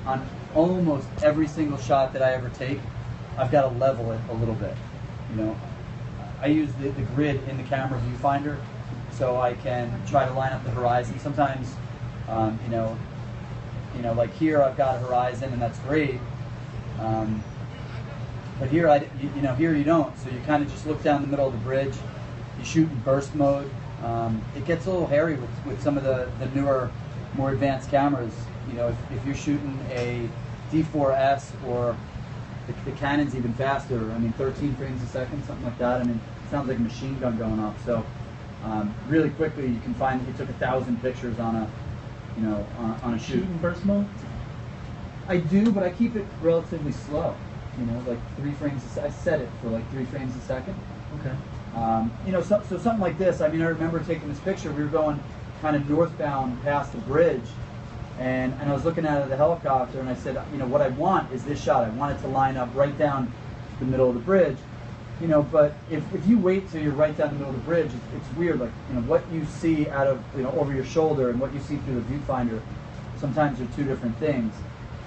on almost every single shot that I ever take, I've got to level it a little bit. You know, I use the, the grid in the camera viewfinder so I can try to line up the horizon. Sometimes, um, you know, you know, like here I've got a horizon and that's great. Um, but here, I, you, you know, here you don't. So you kind of just look down the middle of the bridge. You shoot in burst mode. Um, it gets a little hairy with, with some of the, the newer, more advanced cameras. You know, if, if you're shooting a D4S or the, the Canon's even faster. I mean, 13 frames a second, something like that. I mean, it sounds like a machine gun going off. So um, really quickly, you can find it took a thousand pictures on a, you know, on, on a shoot. Shoot in burst mode? I do, but I keep it relatively slow. You know, like three frames. A se- I set it for like three frames a second. Okay. Um, you know, so, so something like this. I mean, I remember taking this picture. We were going kind of northbound past the bridge, and, and I was looking out of the helicopter, and I said, you know, what I want is this shot. I want it to line up right down the middle of the bridge. You know, but if, if you wait till you're right down the middle of the bridge, it's, it's weird. Like, you know, what you see out of, you know, over your shoulder and what you see through the viewfinder, sometimes are two different things.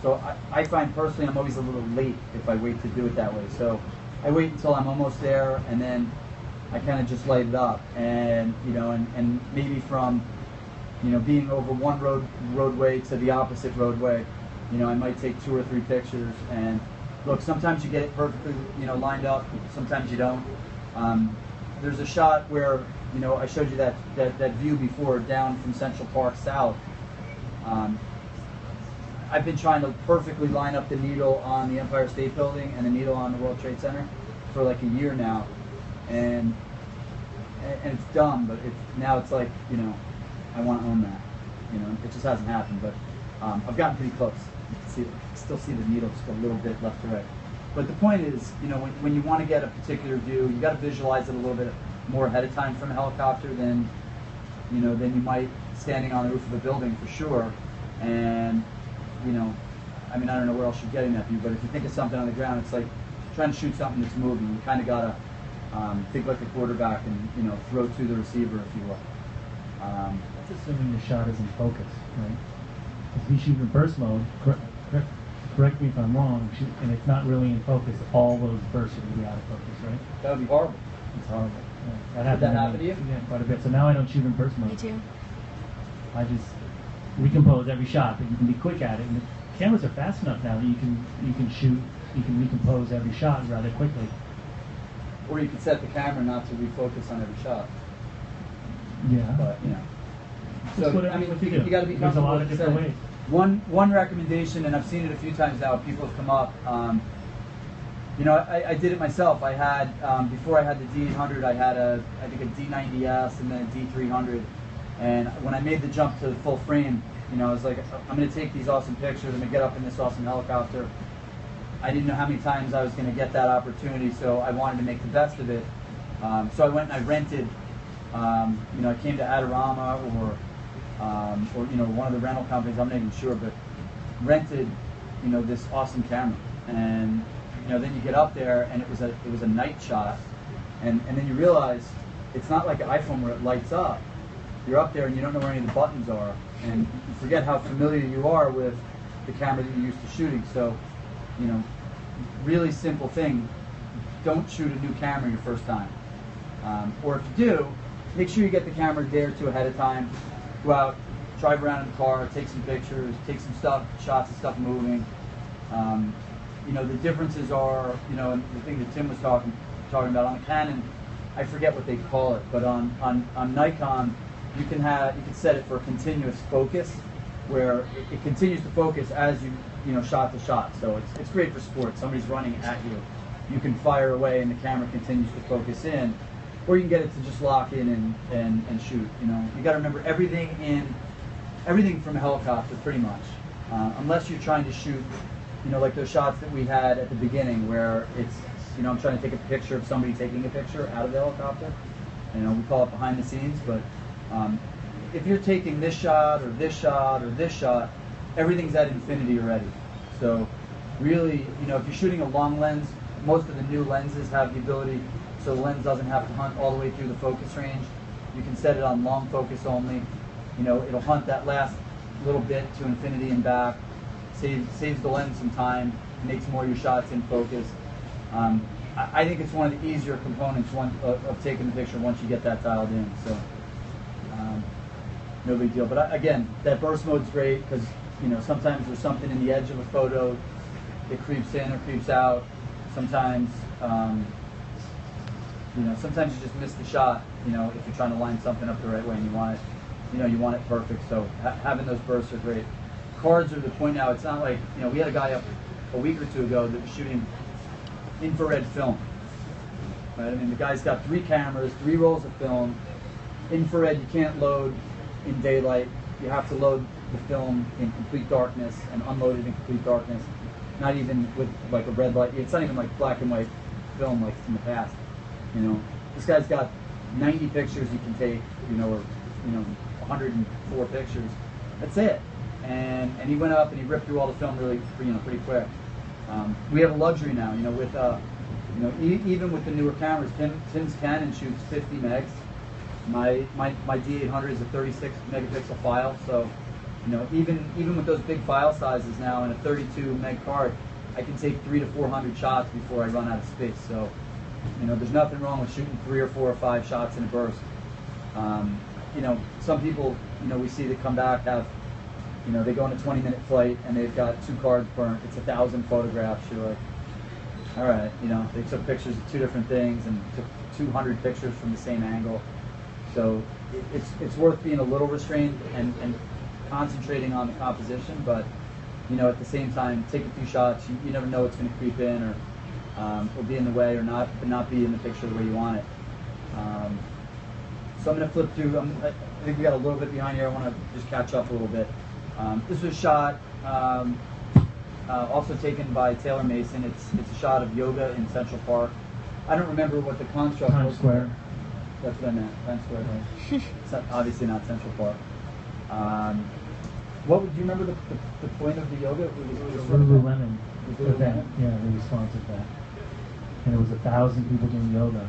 So I, I find personally I'm always a little late if I wait to do it that way. So I wait until I'm almost there, and then I kind of just light it up, and you know, and, and maybe from you know being over one road roadway to the opposite roadway, you know, I might take two or three pictures. And look, sometimes you get it perfectly, you know, lined up. Sometimes you don't. Um, there's a shot where you know I showed you that that, that view before down from Central Park South. Um, I've been trying to perfectly line up the needle on the Empire State Building and the needle on the World Trade Center for like a year now, and and it's dumb, but it's now it's like you know, I want to own that. You know, it just hasn't happened, but um, I've gotten pretty close. You can see, still see the needle just a little bit left to right. But the point is, you know, when, when you want to get a particular view, you got to visualize it a little bit more ahead of time from a helicopter than you know than you might standing on the roof of a building for sure. And you know, I mean, I don't know where else you're getting that view, but if you think of something on the ground, it's like trying to shoot something that's moving. You kind of gotta um, think like a quarterback and you know throw to the receiver, if you will. Um, That's assuming the shot is in focus, right? If you shoot in burst mode, correct, correct, correct me if I'm wrong, shoot, and it's not really in focus, all those bursts are going to be out of focus, right? that would be horrible. It's horrible. Yeah, Did that happened happen me. to you? Yeah, quite a bit. So now I don't shoot in burst mode. Me too. I just recompose every shot, but you can be quick at it. And the cameras are fast enough now that you can you can shoot, you can recompose every shot rather quickly. Or you could set the camera not to refocus on every shot, Yeah. but you know. Just whatever I mean, you, you got to be There's a comfortable lot of different ways. One one recommendation, and I've seen it a few times now. People have come up. Um, you know, I, I did it myself. I had um, before I had the D800, I had a I think a D90S and then a D300. And when I made the jump to the full frame, you know, I was like, I'm going to take these awesome pictures. I'm going to get up in this awesome helicopter. I didn't know how many times I was going to get that opportunity, so I wanted to make the best of it. Um, so I went and I rented. Um, you know, I came to Adorama or um, or you know one of the rental companies. I'm not even sure, but rented you know this awesome camera, and you know then you get up there and it was a it was a night shot, and and then you realize it's not like an iPhone where it lights up. You're up there and you don't know where any of the buttons are, and you forget how familiar you are with the camera that you're used to shooting. So, you know, really simple thing. Don't shoot a new camera your first time. Um, or if you do, make sure you get the camera a day or two ahead of time. Go out, drive around in the car, take some pictures, take some stuff, shots of stuff moving. Um, you know, the differences are, you know, the thing that Tim was talking talking about on the Canon, I forget what they call it, but on, on, on Nikon, you can have you can set it for continuous focus, where it, it continues to focus as you you know shot to shot. So it's it's great for sports. Somebody's running at you, you can fire away and the camera continues to focus in, or you can get it to just lock in and and, and shoot. You know, you got to remember everything in everything from a helicopter pretty much, uh, unless you're trying to shoot, you know, like those shots that we had at the beginning where it's you know, I'm trying to take a picture of somebody taking a picture out of the helicopter. You know, we call it behind the scenes, but um, if you're taking this shot or this shot or this shot, everything's at infinity already. So really, you know, if you're shooting a long lens, most of the new lenses have the ability so the lens doesn't have to hunt all the way through the focus range. You can set it on long focus only. You know, it'll hunt that last little bit to infinity and back. Saves saves the lens some time. Makes more of your shots in focus. Um, I, I think it's one of the easier components one, of, of taking the picture once you get that dialed in. So um, no big deal. But I, again, that burst mode's great because you know sometimes there's something in the edge of a photo that creeps in or creeps out. Sometimes um, you know sometimes you just miss the shot. You know if you're trying to line something up the right way and you want it, you know you want it perfect. So ha- having those bursts are great. Cards are the point now. It's not like you know we had a guy up a week or two ago that was shooting infrared film. Right? I mean, the guy's got three cameras, three rolls of film. Infrared, you can't load in daylight. You have to load the film in complete darkness and unload it in complete darkness. Not even with like a red light. It's not even like black and white film like in the past. You know, this guy's got 90 pictures he can take. You know, or you know, 104 pictures. That's it. And and he went up and he ripped through all the film really, you know, pretty quick. Um, we have a luxury now, you know, with uh, you know, e- even with the newer cameras. Tim, Tim's Canon shoots 50 megs. My my my D800 is a 36 megapixel file, so you know, even even with those big file sizes now in a 32 meg card, I can take three to 400 shots before I run out of space. So, you know, there's nothing wrong with shooting three or four or five shots in a burst. Um, you know, some people, you know, we see that come back have you know, they go on a 20 minute flight and they've got two cards burnt. It's a thousand photographs. You're like, all right, you know, they took pictures of two different things and took 200 pictures from the same angle. So it's it's worth being a little restrained and, and concentrating on the composition, but you know, at the same time, take a few shots. You, you never know what's going to creep in or um, or be in the way or not, but not be in the picture the way you want it. Um, so I'm going to flip through. I'm, I I think we got a little bit behind here. I want to just catch up a little bit. Um, this was shot, um, uh, also taken by Taylor Mason. It's it's a shot of yoga in Central Park. I don't remember what the construct Times was. Square. That's what I meant. Times Square. it's not, obviously not Central Park. Um, what would you remember the, the, the point of the yoga? It was, it was sort of Lululemon Lululemon? event. Yeah, they sponsored that. And it was a thousand people doing yoga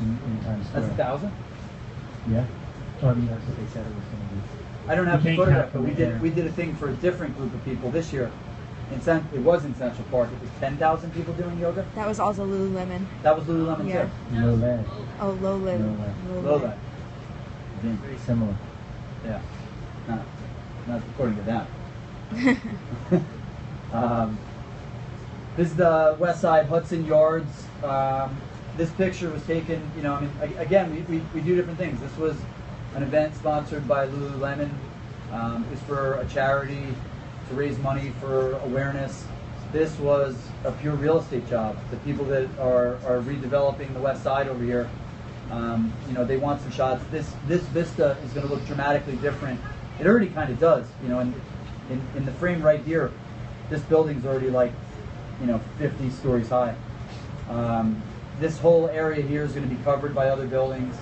in, in Times Square. That's a thousand. Yeah. Well, I mean, that's what they said it was going to be. I don't have You the photograph, but we did air. we did a thing for a different group of people this year. In Cent- it was in Central Park. It was ten thousand people doing yoga. That was also Lululemon. That was Lululemon Yeah. too. Low lead. Oh, low lead. Low lead. Very similar. Yeah. Not, not according to them. um, this is the West Side Hudson Yards. Um, this picture was taken, you know, I mean, again, we, we, we do different things. This was an event sponsored by Lululemon. Um, it's for a charity to raise money for awareness. This was a pure real estate job. The people that are, are redeveloping the West Side over here, um, you know, they want some shots. This this vista is going to look dramatically different. It already kind of does, you know, and in, in the frame right here, this building's already like, you know, 50 stories high. Um, this whole area here is going to be covered by other buildings.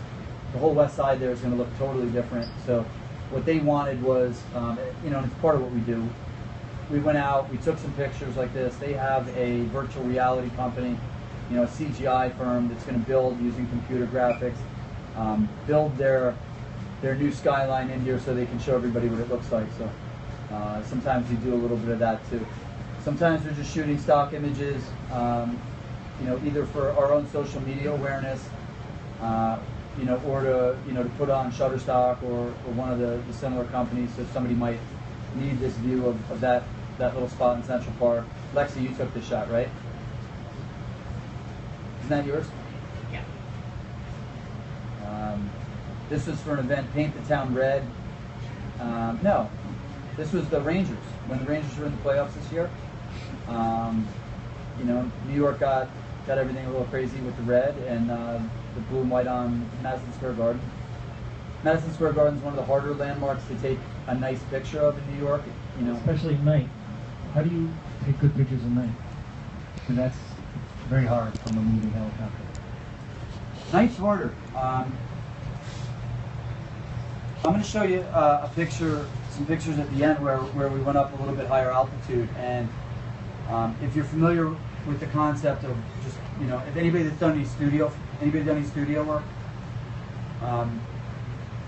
The whole west side there is going to look totally different. So, what they wanted was, um, you know, and it's part of what we do. We went out, we took some pictures like this. They have a virtual reality company, you know, a CGI firm that's going to build using computer graphics, um, build their their new skyline in here so they can show everybody what it looks like. So uh, sometimes we do a little bit of that too. Sometimes we're just shooting stock images, um, you know, either for our own social media awareness, uh, you know, or to you know to put on Shutterstock or, or one of the, the similar companies. So somebody might need this view of, of that that little spot in Central Park. Lexi, you took this shot, right? Isn't that yours? Yeah. Um, this was for an event, Paint the Town Red. Um, no, this was the Rangers when the Rangers were in the playoffs this year. Um, you know, New York got got everything a little crazy with the red and uh, the blue and white on Madison Square Garden. Madison Square Garden is one of the harder landmarks to take a nice picture of in New York. You know, Especially at night. How do you take good pictures at night? And that's very hard from a moving helicopter. Night's harder. Um, I'm going to show you uh, a picture, some pictures at the end where, where we went up a little bit higher altitude. And um, if you're familiar with the concept of just, you know, if anybody that's done any studio, anybody done any studio work, um,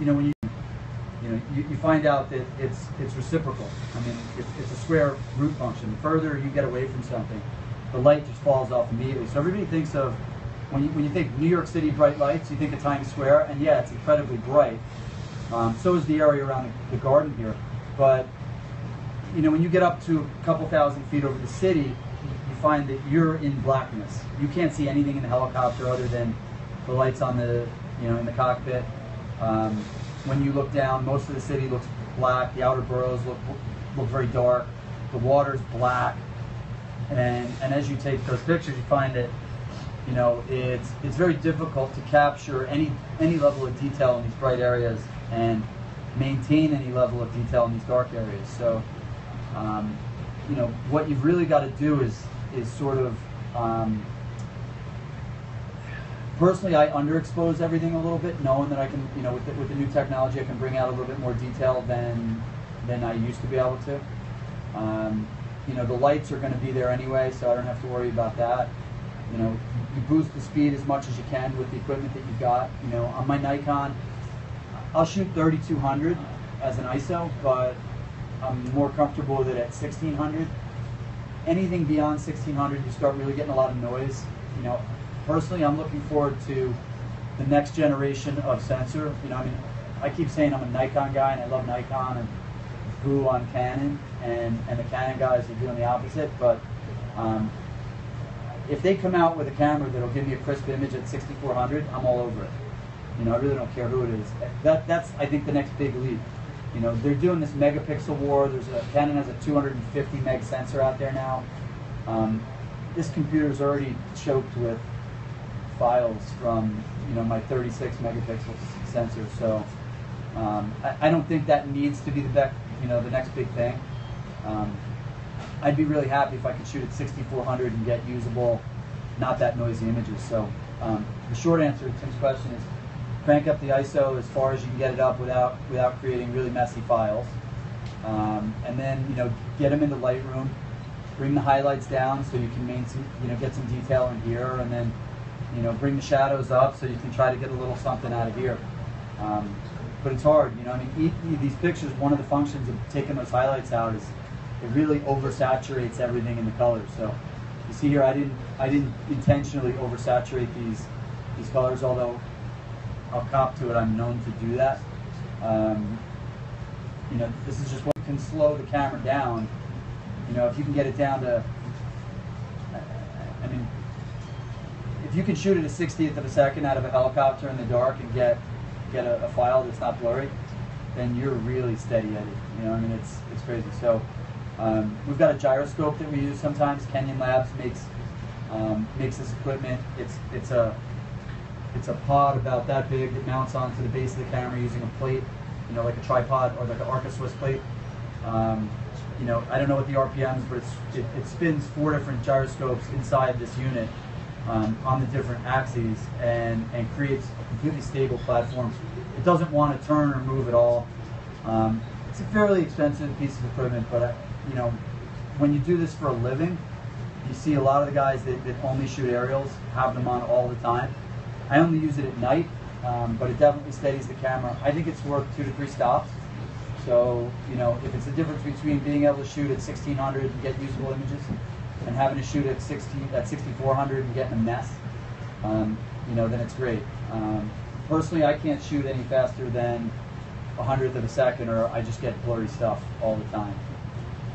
you know, when you, you know, you, you find out that it's it's reciprocal. I mean, it's, it's a square root function. The further you get away from something, the light just falls off immediately. So everybody thinks of when you, when you think New York City bright lights, you think of Times Square, and yeah, it's incredibly bright. Um, so is the area around the, the garden here. But you know, when you get up to a couple thousand feet over the city, you find that you're in blackness. You can't see anything in the helicopter other than the lights on the, you know, in the cockpit. Um, when you look down, most of the city looks black. The outer boroughs look look very dark. The water's black. And and as you take those pictures, you find that you know it's it's very difficult to capture any any level of detail in these bright areas and maintain any level of detail in these dark areas. So um, you know what you've really got to do is is sort of um, personally I underexpose everything a little bit, knowing that I can you know with the, with the new technology I can bring out a little bit more detail than than I used to be able to. Um, you know the lights are going to be there anyway, so I don't have to worry about that. You know you boost the speed as much as you can with the equipment that you've got. You know on my Nikon, I'll shoot 3200 as an ISO, but I'm more comfortable with it at 1600. Anything beyond 1600, you start really getting a lot of noise. You know, personally, I'm looking forward to the next generation of sensor. You know, I mean, I keep saying I'm a Nikon guy and I love Nikon and grew on Canon, and and the Canon guys are doing the opposite. But um, if they come out with a camera that'll give me a crisp image at 6400, I'm all over it. You know, I really don't care who it is. That that's I think the next big leap. You know, they're doing this megapixel war. There's a Canon has a 250 meg sensor out there now. Um, this is already choked with files from you know my 36 megapixel sensor. So um, I, I, don't think that needs to be the bec- you know the next big thing. Um, I'd be really happy if I could shoot at 6400 and get usable, not that noisy images. So um, the short answer to Tim's question is crank up the ISO as far as you can get it up without without creating really messy files. Um, and then you know get them into Lightroom, bring the highlights down so you can main some, you know get some detail in here, and then you know bring the shadows up so you can try to get a little something out of here. Um, but it's hard, you know. I mean, these pictures, one of the functions of taking those highlights out is it really oversaturates everything in the colors. So you see here, I didn't I didn't intentionally oversaturate these these colors, although I'll cop to it. I'm known to do that. Um, you know, this is just what can slow the camera down. You know, if you can get it down to, I mean, if you can shoot at a 60th of a second out of a helicopter in the dark and get get a, a file that's not blurry, then you're really steady Eddie. You know, I mean, it's it's crazy. So um, we've got a gyroscope that we use sometimes. Kenyon Labs makes um, makes this equipment. It's it's a it's a pod about that big that mounts onto the base of the camera using a plate, you know, like a tripod or like an Arca Swiss plate. Um, you know, I don't know what the RPMs, but it, it, spins four different gyroscopes inside this unit um, on the different axes and, and creates a completely stable platform. It doesn't want to turn or move at all. Um, it's a fairly expensive piece of equipment, but I, you know, when you do this for a living, you see a lot of the guys that, that only shoot aerials have them on all the time. I only use it at night, um, but it definitely steadies the camera. I think it's worth two to three stops. So, you know, if it's the difference between being able to shoot at 1600 and get usable images and having to shoot at 60 at 6400 and getting a mess, um, you know, then it's great. Um, personally, I can't shoot any faster than a hundredth of a second, or I just get blurry stuff all the time.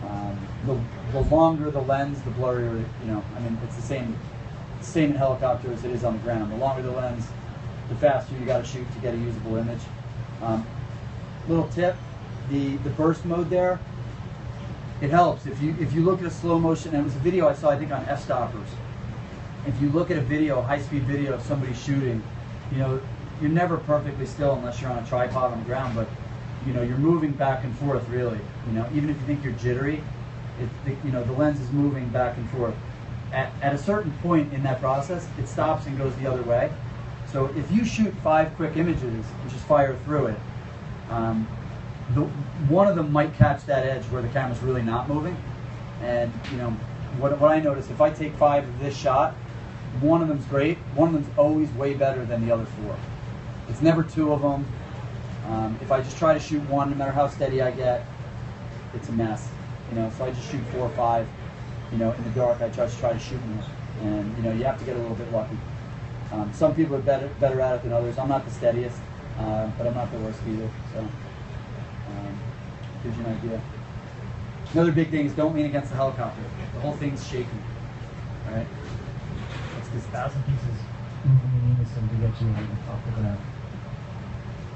Um, the, the longer the lens, the blurrier, you know, I mean, it's the same same in helicopter as it is on the ground. The longer the lens, the faster you got to shoot to get a usable image. Um, little tip: the the burst mode there, it helps if you if you look at a slow motion. And it was a video I saw I think on Fstoppers. If you look at a video, high speed video of somebody shooting, you know you're never perfectly still unless you're on a tripod on the ground, but you know you're moving back and forth really. You know even if you think you're jittery, it, you know the lens is moving back and forth. At, at a certain point in that process, it stops and goes the other way. So if you shoot five quick images and just fire through it, um, the, one of them might catch that edge where the camera's really not moving. And you know, what, what I noticed, if I take five of this shot, one of them's great. One of them's always way better than the other four. It's never two of them. Um, if I just try to shoot one, no matter how steady I get, it's a mess. You know, so I just shoot four or five. You know, in the dark, I just try to shoot more, and you know, you have to get a little bit lucky. Um, some people are better better at it than others. I'm not the steadiest, uh, but I'm not the worst either. So, um, gives you an idea. Another big thing is don't lean against the helicopter. The whole thing's shaking. All right. That's 'cause- thousand pieces moving in unison to get you off the ground.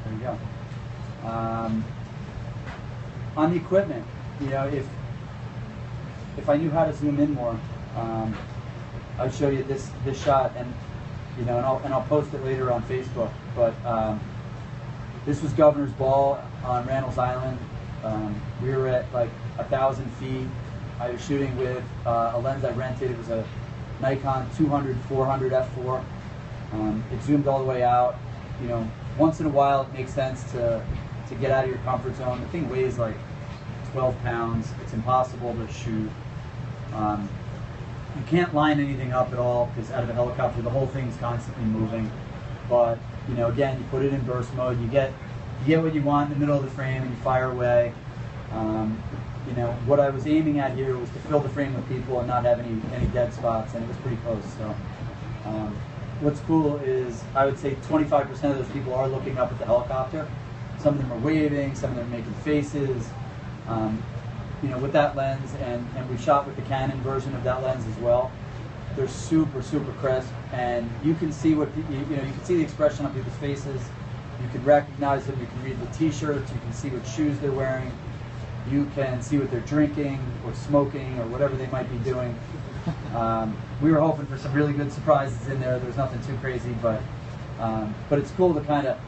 There you go. Um, on the equipment, you know, if if I knew how to zoom in more, um, I'd show you this this shot, and you know, and I'll and I'll post it later on Facebook. But um, this was Governor's Ball on Randall's Island. Um, we were at like a thousand feet. I was shooting with uh, a lens I rented. It was a Nikon 200 400 f4. Um, it zoomed all the way out. You know, once in a while it makes sense to to get out of your comfort zone. The thing weighs like 12 pounds. It's impossible to shoot. Um, you can't line anything up at all because out of a helicopter the whole thing's constantly moving. But you know, again, you put it in burst mode. You get you get what you want in the middle of the frame and you fire away. Um, you know, what I was aiming at here was to fill the frame with people and not have any any dead spots, and it was pretty close. So. Um, what's cool is I would say 25% of those people are looking up at the helicopter. Some of them are waving, some of them are making faces. Um, you know, with that lens, and, and we shot with the Canon version of that lens as well. They're super, super crisp, and you can see what you, you know. You can see the expression on people's faces. You can recognize them. You can read the T-shirts. You can see what shoes they're wearing. You can see what they're drinking or smoking or whatever they might be doing. Um, we were hoping for some really good surprises in there. There's nothing too crazy, but um, but it's cool to kind of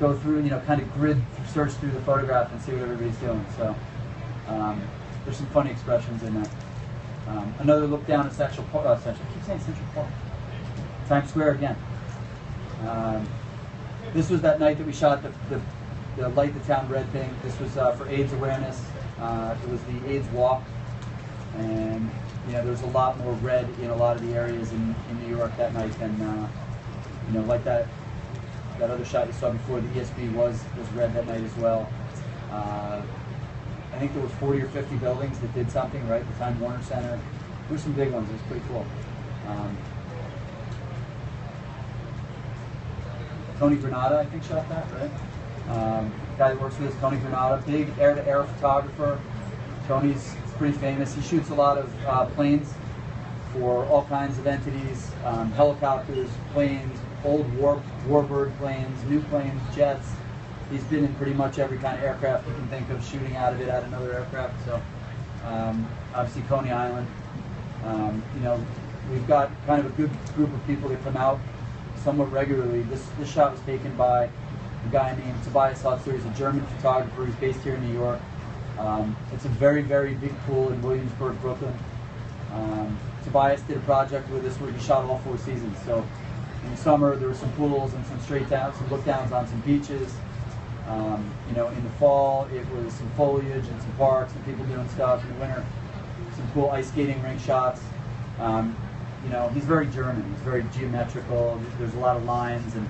go through, you know, kind of grid search through the photograph and see what everybody's doing. So um, there's some funny expressions in there. Um, another look down at Central Park. Uh, Central. I keep saying Central Park. Times Square again. Um, this was that night that we shot the, the, the Light the Town Red thing. This was uh, for AIDS awareness. Uh, it was the AIDS Walk, and you know there was a lot more red in a lot of the areas in, in New York that night than uh, you know like that that other shot you saw before. The ESB was was red that night as well. I think there was 40 or 50 buildings that did something, right? The Time Warner Center. There were some big ones. It was pretty cool. Um, Tony Granada, I think, shot that, right? Um, guy that works with us, Tony Granada, big air-to-air photographer. Tony's pretty famous. He shoots a lot of uh, planes for all kinds of entities, um, helicopters, planes, old war warbird planes, new planes, jets. He's been in pretty much every kind of aircraft you can think of, shooting out of it at another aircraft. So, um, obviously, Coney Island. Um, you know, we've got kind of a good group of people that come out somewhat regularly. This this shot was taken by a guy named Tobias Hutzler. He's a German photographer. He's based here in New York. Um, it's a very very big pool in Williamsburg, Brooklyn. Um, Tobias did a project with us where he shot all four seasons. So in the summer there were some pools and some straight downs, some look downs on some beaches. Um, you know, in the fall it was some foliage and some parks and people doing stuff. In the winter, some cool ice skating rink shots. Um, you know, he's very German. He's very geometrical. There's a lot of lines and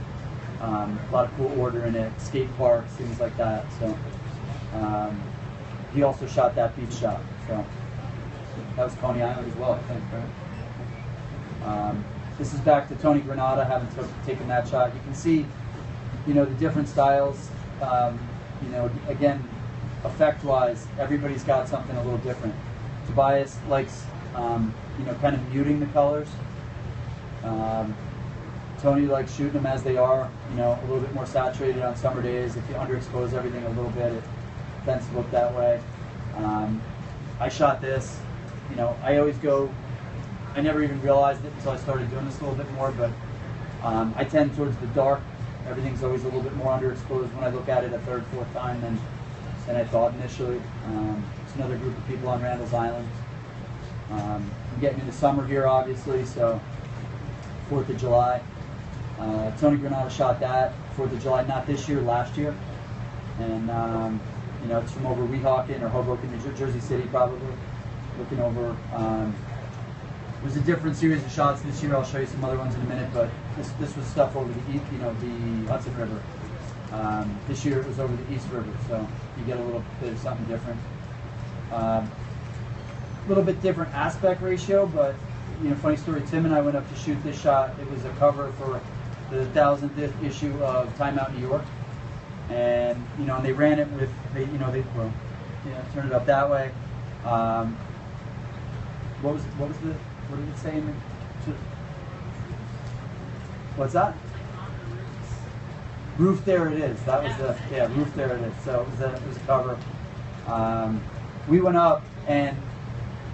um, a lot of cool order in it. Skate parks, things like that. So um, he also shot that beach shot. So that was Coney Island as well, I think, right? Um, this is back to Tony Granada having taken that shot. You can see, you know, the different styles. Um, you know, again, effect-wise, everybody's got something a little different. Tobias likes, um, you know, kind of muting the colors. Um, Tony likes shooting them as they are, you know, a little bit more saturated on summer days. If you underexpose everything a little bit, it tends to look that way. Um, I shot this, you know, I always go, I never even realized it until I started doing this a little bit more, but um, I tend towards the dark. Everything's always a little bit more underexposed when I look at it a third, fourth time than, than I thought initially. Um, it's another group of people on Randall's Island. Um, I'm getting into summer here, obviously, so Fourth of July. Uh, Tony Granada shot that Fourth of July, not this year, last year, and um, you know it's from over Weehawken or Hoboken, New Jersey City, probably. Looking over. Um, it was a different series of shots this year. I'll show you some other ones in a minute, but this this was stuff over the you know, the Hudson River. Um, this year it was over the East River, so you get a little bit of something different. Um, a little bit different aspect ratio, but you know, funny story. Tim and I went up to shoot this shot. It was a cover for the thousandth issue of Time Out New York, and you know, and they ran it with they, you know, they well, yeah, turn it up that way. Um, what was what was the what did it say in the? What's that? Roof there it is. That was the yeah roof there it is. So it was a it was a cover. Um, we went up and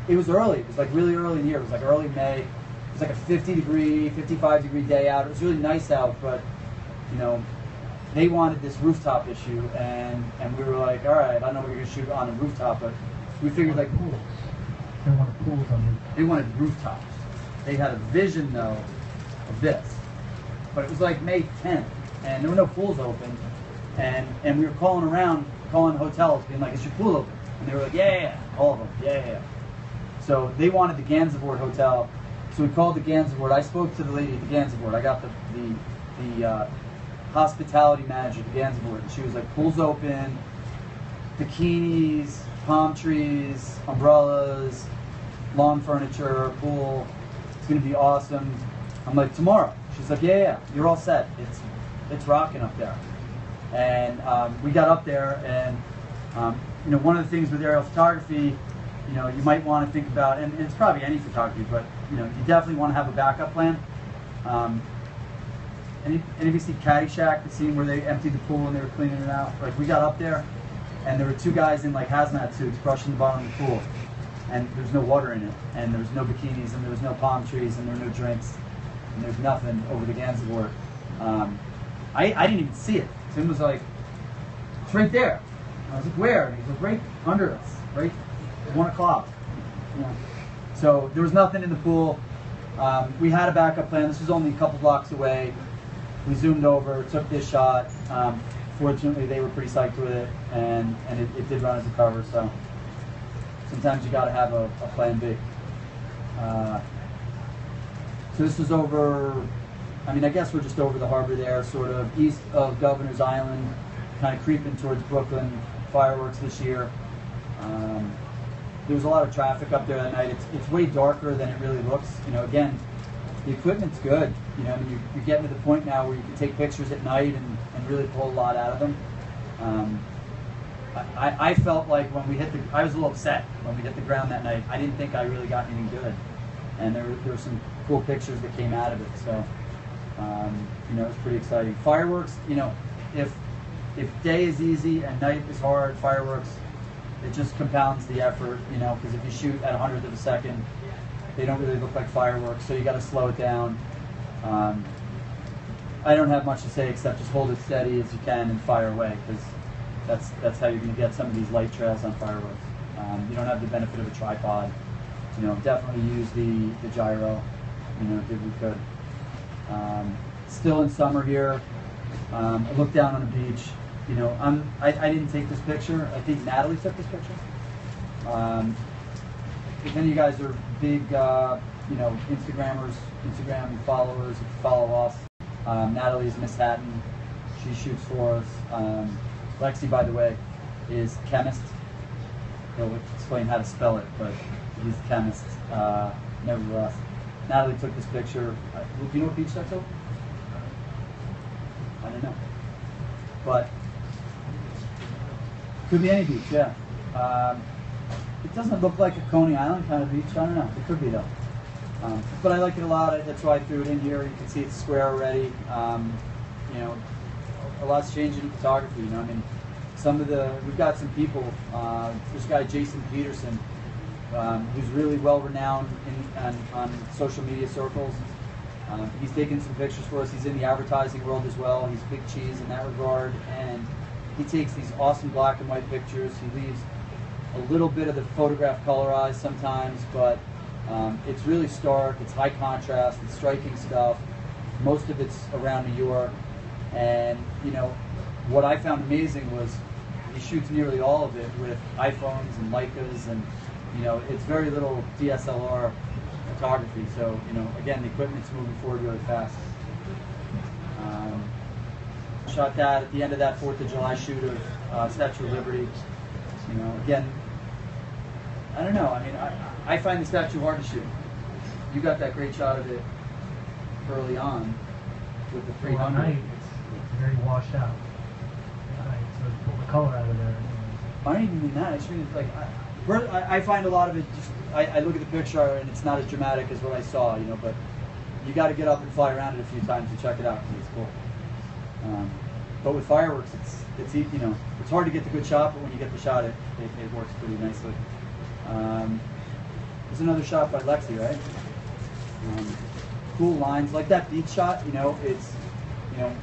it was early. It was like really early in the year. It was like early May. It was like a 50 degree, 55 degree day out. It was really nice out, but you know, they wanted this rooftop issue, and and we were like, all right, I know we're gonna shoot on a rooftop, but we figured like. They want pools on they wanted rooftops. They had a vision though of this, but it was like May 10th, and there were no pools open, and and we were calling around, calling hotels, being like, "Is your pool open?" And they were like, "Yeah, yeah, yeah." all of them, yeah, yeah, yeah." So they wanted the Gansevoort Hotel, so we called the Gansevoort. I spoke to the lady at the Gansevoort. I got the the the uh, hospitality manager at the Gansevoort, and she was like, "Pool's open, bikinis, palm trees, umbrellas, lawn furniture, pool. It's gonna be awesome. I'm like, tomorrow. She's like, yeah, yeah, you're all set. It's it's rocking up there. And um, we got up there, and um, you know, one of the things with aerial photography, you know, you might want to think about, and it's probably any photography, but you know, you definitely want to have a backup plan. Um, any, any of you see Caddyshack, the scene where they emptied the pool and they were cleaning it out? Like we got up there, and there were two guys in like hazmat suits brushing the bottom of the pool, and there's no water in it, and there was no bikinis, and there was no palm trees, and there were no drinks, and there's nothing over the Gansevoort. Um, I, I didn't even see it. Tim was like, "It's right there." I was like, "Where?" And he's like, "Right under us, right one o'clock." Know. So there was nothing in the pool. Um, we had a backup plan. This was only a couple blocks away. We zoomed over, took this shot. Um, fortunately, they were pretty psyched with it, and, and it, it did run as a cover. So sometimes you got to have a, a plan B. Uh, so this was over. I mean, I guess we're just over the harbor there, sort of east of Governor's Island, kind of creeping towards Brooklyn. Fireworks this year. Um, there was a lot of traffic up there that night. It's, it's way darker than it really looks. You know, again, the equipment's good. You know, I mean, you're, you're getting to the point now where you can take pictures at night and, and really pull a lot out of them. Um, I, I felt like when we hit the, I was a little upset when we hit the ground that night. I didn't think I really got anything good, and there, were- there were some cool pictures that came out of it. So, um, you know, it was pretty exciting. Fireworks, you know, if if day is easy and night is hard, fireworks, it just compounds the effort. You know, because if you shoot at a hundredth of a second, they don't really look like fireworks. So you got to slow it down. Um, I don't have much to say except just hold it steady as you can and fire away because that's that's how you're going to get some of these light trails on fireworks. Um, you don't have the benefit of a tripod. You know, definitely use the, the gyro. You know, if we could. Um, still in summer here. Um, I look down on the beach. You know, I'm, I, I didn't take this picture. I think Natalie took this picture. Um, if any of you guys are big, uh, you know, Instagrammers, Instagram followers, follow us, um, Natalie is Miss Hatton. She shoots for us. Um, Lexi, by the way, is chemist. He'll explain how to spell it, but he's a chemist. Uh, nevertheless, Natalie took this picture. Uh, do you know what beach that's over? I don't know, but could be any beach. Yeah. Um, it doesn't look like a Coney Island kind of beach. I don't know. It could be though. Um, but I like it a lot. That's why I threw it in here. You can see it's square already. Um, you know, a lot's changing in photography. You know, I mean, some of the we've got some people. Uh, this guy Jason Peterson, um, who's really well renowned in, on, on social media circles. Um, he's taken some pictures for us. He's in the advertising world as well. He's big cheese in that regard, and he takes these awesome black and white pictures. He leaves a little bit of the photograph colorized sometimes, but Um, it's really stark. It's high contrast. It's striking stuff. Most of it's around New York, and you know what I found amazing was he shoots nearly all of it with iPhones and Leicas, and you know it's very little DSLR photography. So you know again the equipment's moving forward really fast. Um, shot that at the end of that Fourth of July shoot of uh, Statue of Liberty. You know, again, I don't know. I mean, I, I find the statue hard to shoot. You got that great shot of it early on with the 300. night, it's, it's very washed out. At night, so pull the color out of there. I don't even mean that. I just mean it's like I, I, find a lot of it. Just I, I look at the picture and it's not as dramatic as what I saw, you know. But you got to get up and fly around it a few times to check it out because it's cool. Um, but with fireworks, it's it's you know it's hard to get the good shot, but when you get the shot, it it, it works pretty nicely. Um, there's another shot by Lexi, right? Um, cool lines like that beach shot. You know, it's you know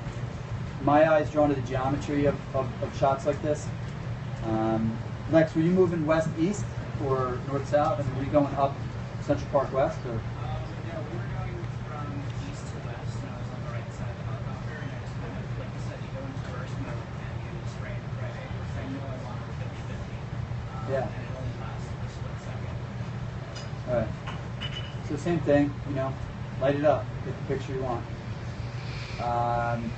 my eyes drawn to the geometry of, of, of shots like this. Um, Lex, were you moving west east or north south? I mean, were you going up Central Park West or? No, we're going from east to west, and I was on the right side. Uh, very nice, kind of like you said, you go into burst mode and you spray it right away, which I know I wanted 50 50. Yeah. And it only lasts a split second. All right. So same thing, you know, light it up, get the picture you want. Um,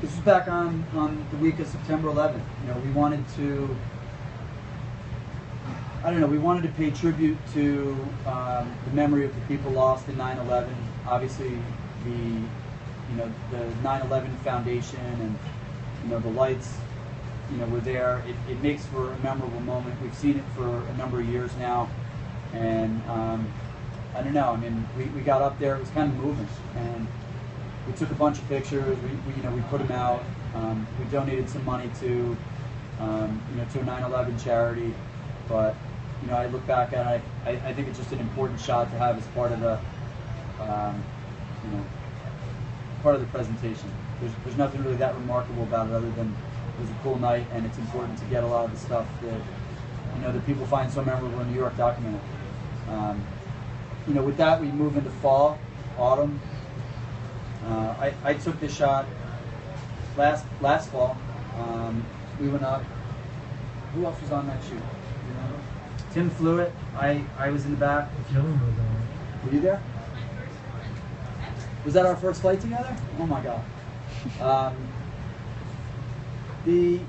this was back on on the week of September 11th. You know, we wanted to. I don't know. We wanted to pay tribute to um, the memory of the people lost in 9/11. Obviously, the you know the 9/11 Foundation and you know the lights you know, were there. It, it makes for a memorable moment. We've seen it for a number of years now, and um, I don't know. I mean, we, we got up there. It was kind of moving, and we took a bunch of pictures. We, we you know we put them out. Um, we donated some money to um, you know to a 9/11 charity, but you know I look back at it. I, I think it's just an important shot to have as part of the um, you know part of the presentation. There's, there's nothing really that remarkable about it other than it was a cool night and it's important to get a lot of the stuff that you know that people find so memorable in New York documented. Um, you know, with that we move into fall, autumn. Uh, I, I took this shot last last fall. Um, we went up. Who else was on that shoot? You remember? Tim flew it. I, I was in the back. Was on. Were you there? Was that our first flight together? Oh my god. Um, the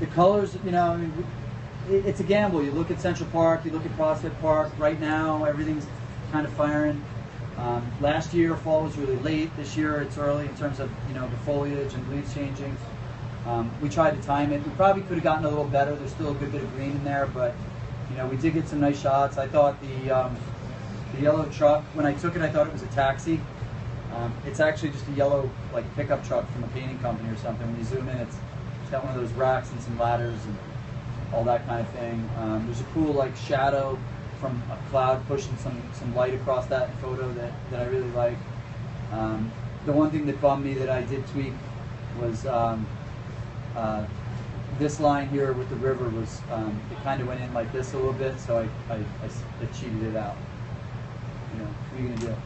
the colors, you know, I mean, it, it's a gamble. You look at Central Park, you look at Prospect Park. Right now, everything's kind of firing. Um, last year, fall was really late. This year, it's early in terms of you know the foliage and leaves changing. Um, we tried to time it. We probably could have gotten a little better. There's still a good bit of green in there, but you know we did get some nice shots. I thought the um, the yellow truck when I took it, I thought it was a taxi. Um, it's actually just a yellow like pickup truck from a painting company or something. When you zoom in, it's, it's got one of those racks and some ladders and all that kind of thing. Um, there's a cool like shadow from a cloud pushing some, some light across that photo that, that I really like. Um, the one thing that bummed me that I did tweak was um, uh, this line here with the river was um, it kind of went in like this a little bit, so I I cheated it out. You know, what are you gonna do?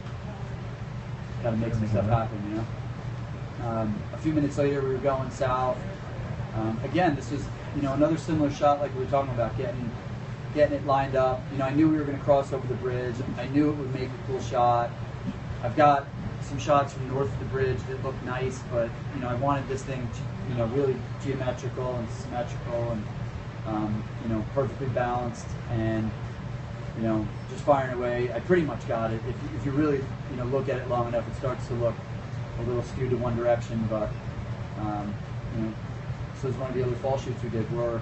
Got to make some stuff happen, you know. Um, a few minutes later, we were going south. Um, again, this was you know another similar shot like we were talking about, getting getting it lined up. You know, I knew we were going to cross over the bridge. I knew it would make a cool shot. I've got some shots from north of the bridge that look nice, but you know, I wanted this thing, you know, really geometrical and symmetrical and um, you know, perfectly balanced and you know, just firing away. I pretty much got it. If, if you really, you know, look at it long enough, it starts to look a little skewed to one direction. But um, you know, so is one of the other fall shoots we did. We're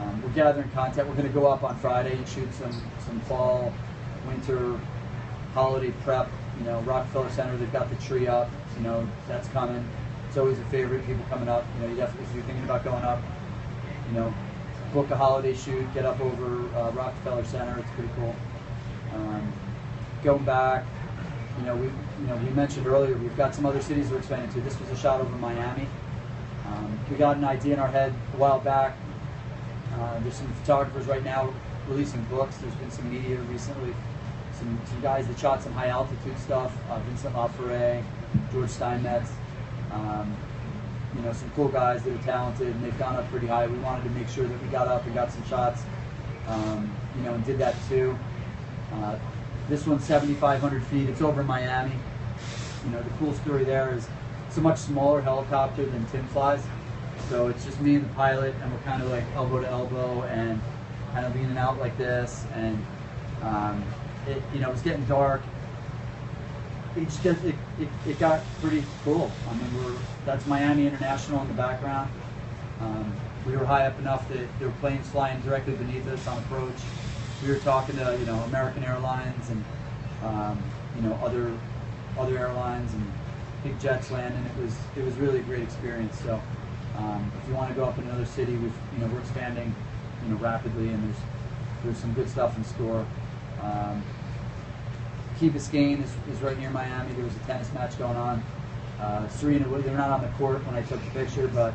um, we're gathering content. We're going to go up on Friday and shoot some some fall, winter, holiday prep. You know, Rockefeller Center. They've got the tree up. You know, that's coming. It's always a favorite. People coming up. You know, you definitely if you're thinking about going up. You know, book a holiday shoot, get up over uh, Rockefeller Center. It's pretty cool. Um, going back, you know, we you know we mentioned earlier we've got some other cities we're expanding to. This was a shot over Miami. Um, we got an idea in our head a while back. Uh, there's some photographers right now releasing books. There's been some media recently, some, some guys that shot some high altitude stuff. Uh, Vincent Laforet, George Steinmetz. Um, you know, some cool guys that are talented, and they've gone up pretty high. We wanted to make sure that we got up and got some shots, um, you know, and did that too. Uh, this one's 7,500 feet. It's over Miami. You know, the cool story there is it's a much smaller helicopter than Tim flies. So it's just me and the pilot, and we're kind of like elbow to elbow and kind of leaning out like this. And um, it, you know, it was getting dark. It just it, it, it got pretty cool. I mean, we're that's Miami International in the background. Um, we were high up enough that there were planes flying directly beneath us on approach. We were talking to you know American Airlines and um, you know other other airlines and big jets landing. It was it was really a great experience. So um, if you want to go up in another city, we've you know we're expanding you know rapidly and there's there's some good stuff in store. Um, Key Biscayne is, is right near Miami. There was a tennis match going on. Uh, Serena, they're not on the court when I took the picture, but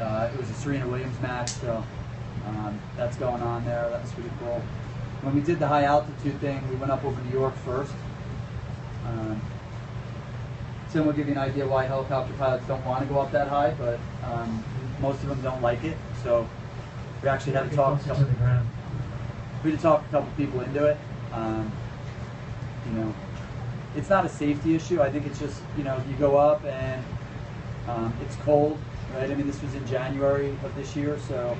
uh, it was a Serena Williams match, so um, that's going on there. That was pretty cool. When we did the high altitude thing, we went up over New York first. Um, Tim will give you an idea why helicopter pilots don't want to go up that high, but um, most of them don't like it. So we actually had to talk. the ground. We had to talk a couple people into it. Um, you know, it's not a safety issue. I think it's just you know you go up and um, it's cold, right? I mean, this was in January of this year, so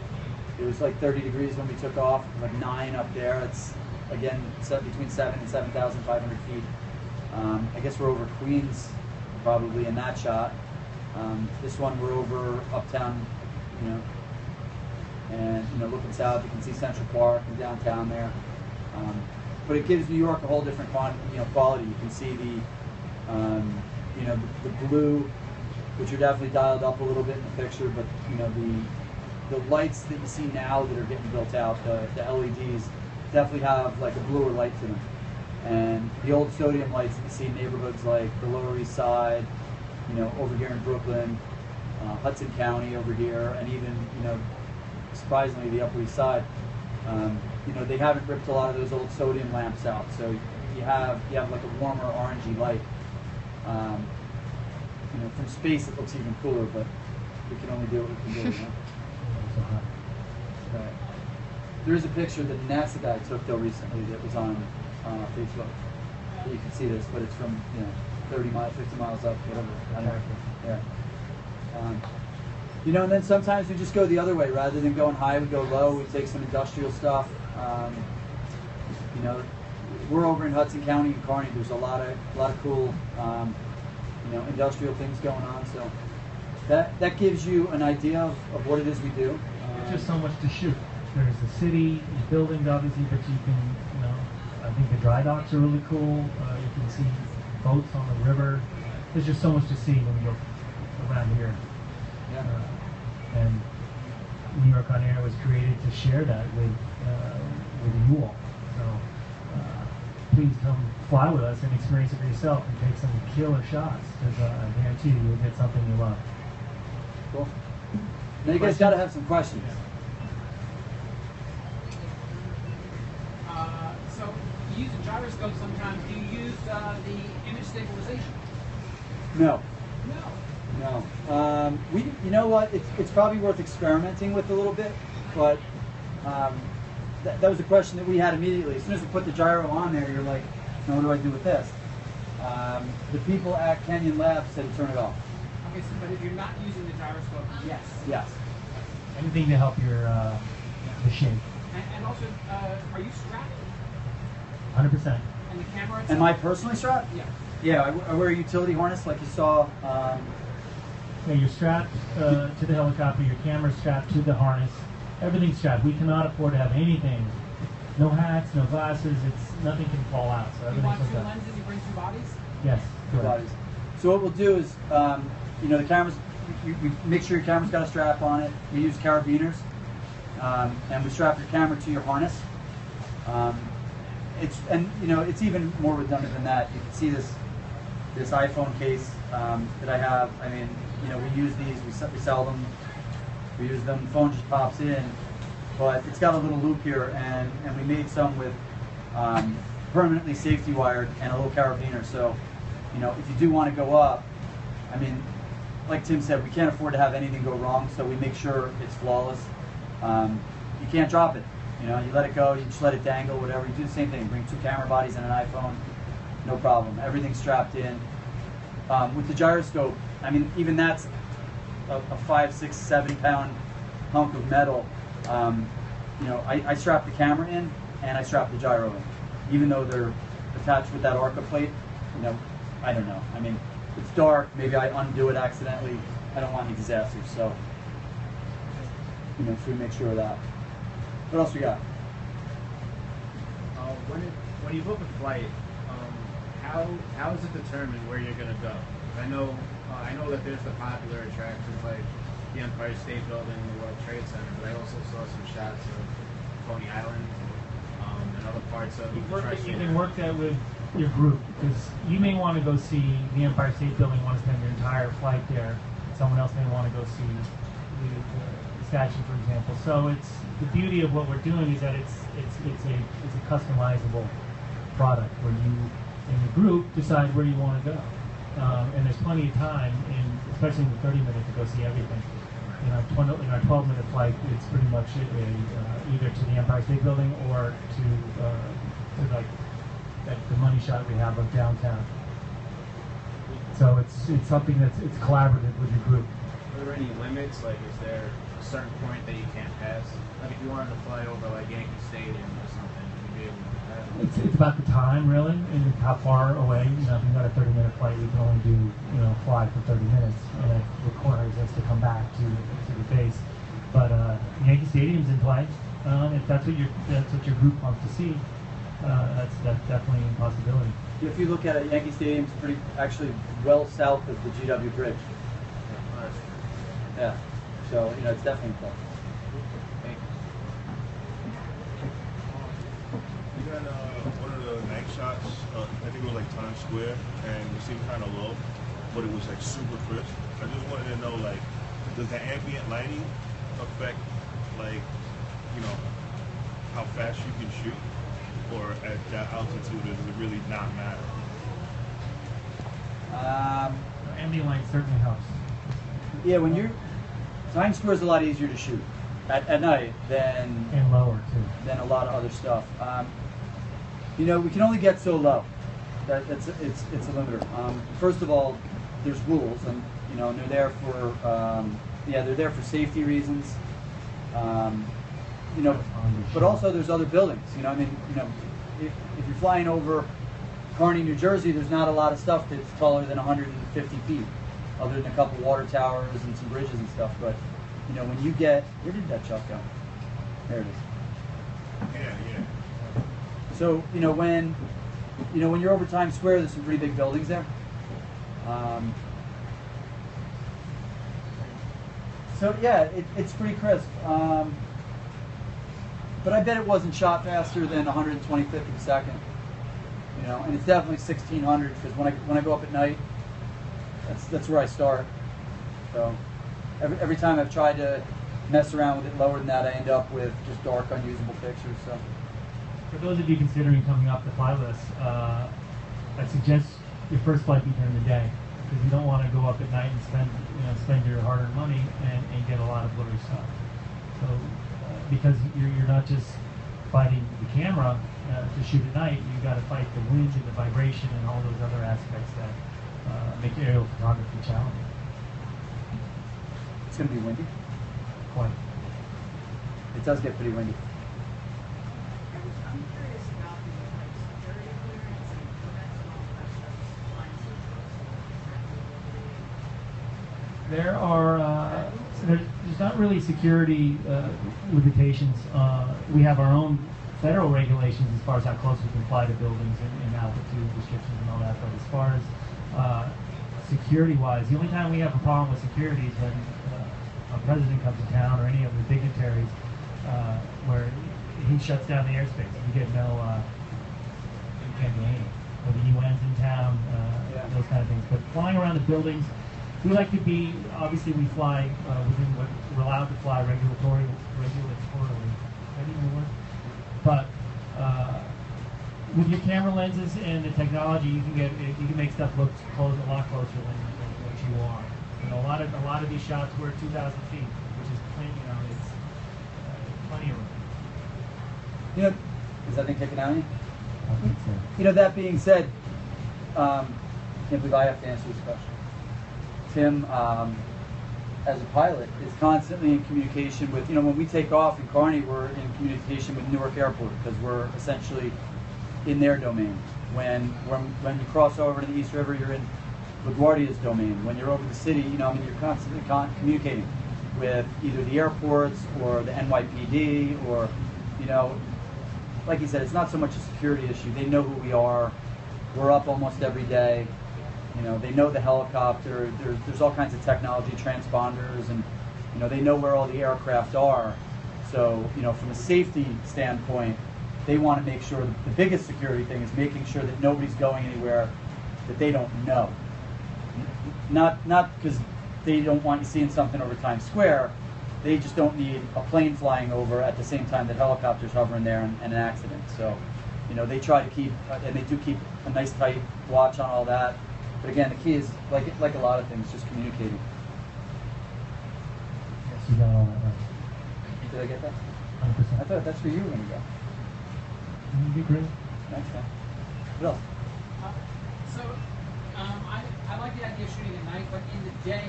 it was like 30 degrees when we took off. Like nine up there. It's again set between seven and 7,500 feet. Um, I guess we're over Queens, probably in that shot. Um, this one we're over uptown, you know, and you know looking south you can see Central Park and downtown there. Um, but it gives New York a whole different you know, quality. You can see the, um, you know, the, the blue, which are definitely dialed up a little bit in the picture, but you know the the lights that you see now that are getting built out, the, the LEDs, definitely have like a bluer light to them. And the old sodium lights that you see in neighborhoods like the Lower East Side, you know, over here in Brooklyn, uh, Hudson County over here, and even you know, surprisingly the Upper East Side. Um, you know, they haven't ripped a lot of those old sodium lamps out, so you have you have like a warmer orangey light. Um, you know, from space it looks even cooler, but we can only do what we can do. You know? So high. Right. There is a picture that NASA guy took though recently that was on uh, Facebook. You can see this, but it's from you know 30 miles, 50 miles up, whatever. I don't know. Yeah. Um, you know, and then sometimes we just go the other way. Rather than going high, we go low. We take some industrial stuff. Um, you know, we're over in Hudson County and Kearny. There's a lot of a lot of cool, um, you know, industrial things going on. So that that gives you an idea of, of what it is we do. There's Um, just so much to shoot. There's the city, the buildings, obviously, but you can, you know, I think the dry docks are really cool. Uh, you can see boats on the river. There's just so much to see when you go around here. yeah. Uh, and New York on Air was created to share that with uh, with you all. So uh, please come fly with us and experience it for yourself and take some killer shots because uh, I guarantee you you'll get something you love. Cool. Now you guys got to have some questions. Uh, so you use a gyroscope sometimes. Do you use uh, the image stabilization? No, No. no. Um, we, you know what? It's, it's probably worth experimenting with a little bit, but um, that, that was a question that we had immediately. As soon as we put the gyro on there, you're like, now what do I do with this? Um, the people at Kenyon Labs said turn it off. Okay, so but if you're not using the gyroscope, yes. Yes. Anything to help your uh, the shape. And, and also, uh, are you strapped? 100%. And the camera itself? Am I personally strapped? Yeah. Yeah, I, w- I wear a utility harness like you saw. Um, Yeah, you're strapped uh, to the helicopter. Your camera's strapped to the harness. Everything's strapped. We cannot afford to have anything. No hats, no glasses. It's nothing can fall out. So You want everything's two hooked up. lenses, you bring two bodies? Yes, correct. bodies. So what we'll do is, um, you know, the cameras. We, we make sure your camera's got a strap on it. We use carabiners, um, and we strap your camera to your harness. Um, it's and you know it's even more redundant than that. You can see this this iPhone case um, that I have. I mean, you know, we use these. We, we sell them. We use them. The phone just pops in. but it's got a little loop here, and, and we made some with um, permanently safety wired and a little carabiner. So, you know, if you do want to go up, I mean, like Tim said, we can't afford to have anything go wrong, so we make sure it's flawless. Um, you can't drop it. You know, you let it go, you just let it dangle, whatever. You do the same thing. Bring two camera bodies and an iPhone, no problem. Everything's strapped in. Um, with the gyroscope, I mean, even that's a, a five, six, seven pound hunk of metal. Um, you know, I, I strap the camera in and I strap the gyro in, even though they're attached with that Arca plate. You know, I don't know. I mean, it's dark. Maybe I undo it accidentally. I don't want any disasters, so you know, so we make sure of that. What else we got? Uh, when it, when you book a flight, um, how how is it determined where you're gonna go? I know uh, I know that there's the popular attractions like the Empire State Building, the World Trade Center, but I also saw some shots of Coney Island um, and other parts of You, the work you can work that with your group because you may want to go see the Empire State Building, want to spend your entire flight there. Someone else may want to go see the, the statue, for example. So it's the beauty of what we're doing is that it's it's it's a it's a customizable product where you and the group decide where you want to go. Um, and there's plenty of time, in, especially in the 30 minute, to go see everything. In our, 20, in our 12 minute flight, it's pretty much a, uh, either to the Empire State Building or to, uh, to like that the money shot we have of downtown. So it's it's something that's it's collaborative with your group. Are there any limits? Like, is there a certain point that you can't pass? Like, if you wanted to fly over like Yankee Stadium or something, you'd be able to pass? It's, it's about the time really and how far away. You know, if you've got a 30 minute flight, you can only do you know fly for 30 minutes, and it requires us to come back to to the base. But uh, Yankee Stadium's in play. Um, if that's what your that's what your group wants to see, uh, that's that's definitely a possibility. If you look at it, Yankee Stadium's pretty actually well south of the GW Bridge. That's true. Yeah. So you know, it's definitely close. Thank you. You got uh, one of the night shots. Uh, I think it was like Times Square, and it seemed kind of low, but it was like super crisp. I just wanted to know, like, does the ambient lighting affect, like, you know, how fast you can shoot, or at that altitude does it really not matter? Um, Ambient light certainly helps. yeah, when you're Times Square is a lot easier to shoot at, at night than And lower too. than a lot of other stuff. Um, you know, we can only get so low. That, that's it's it's a limiter. Um, first of all, there's rules, and you know, and they're there for um, yeah, they're there for safety reasons. Um, you know, but also there's other buildings. You know, I mean, you know, if, if you're flying over Kearny, New Jersey, there's not a lot of stuff that's taller than 150 feet, other than a couple water towers and some bridges and stuff. But you know, when you get where did that chuck go? There it is. Yeah, yeah. So you know when you know when you're over Times Square, there's some pretty big buildings there. Um, so yeah, it, it's pretty crisp. Um, but I bet it wasn't shot faster than 125th of a second. You know, and it's definitely 1600 because when I when I go up at night, that's that's where I start. So every every time I've tried to mess around with it lower than that, I end up with just dark, unusable pictures. So. For those of you considering coming off the fly list, uh, I suggest your first flight be during the day because you don't want to go up at night and spend you know spend your hard-earned money and, and get a lot of blurry stuff. So uh, because you're, you're not just fighting the camera uh, to shoot at night, you've got to fight the wind and the vibration and all those other aspects that uh, make aerial photography challenging. It's going to be windy. Quite. It does get pretty windy. I'm curious about the like security clearance and permits and all that stuff. Flying There are uh, there, there's not really security uh, limitations. Uh, we have our own federal regulations as far as how close we can fly to buildings and, and altitude restrictions and all that. But as far as uh, security-wise, the only time we have a problem with security is when uh, a president comes to town or any of the dignitaries, uh, where he shuts down the airspace. You get no, uh, you can't do anything. Or the UN's in town, uh, Yeah. those kind of things. But flying around the buildings, we like to be, obviously we fly uh, within what we're allowed to fly regulatory, regulatorily, anymore. But uh, with your camera lenses and the technology, you can get you can make stuff look close a lot closer than, than what you are. You know, a lot of a lot of these shots were 2,000 feet, which is plenty. You know, it's uh, plenty of room. You know, is that thing kicking out? of you? I think so. You know, that being said, um, can't believe I have to answer this question. Tim, um, as a pilot, is constantly in communication with, you know, when we take off in Kearny, we're in communication with Newark Airport because we're essentially in their domain. When, when, when you cross over to the East River, you're in LaGuardia's domain. When you're over the city, you know, I mean, you're constantly con- communicating with either the airports or the NYPD or, you know, like you said, it's not so much a security issue. They know who we are. We're up almost every day. You know, they know the helicopter. There's, there's all kinds of technology, transponders, and you know they know where all the aircraft are. So you know, from a safety standpoint, they want to make sure the biggest security thing is making sure that nobody's going anywhere that they don't know. Not not because they don't want you seeing something over Times Square. They just don't need a plane flying over at the same time that helicopters hovering there and, and an accident. So, you know, they try to keep and they do keep a nice tight watch on all that. But again, the key is like like a lot of things, just communicating. Yes, you got all that right. Did I get that? 100%. I thought that's where you were gonna go. You did great. Thanks, man. What else? Uh, So, um, I, I like the idea of shooting at night, but in the day,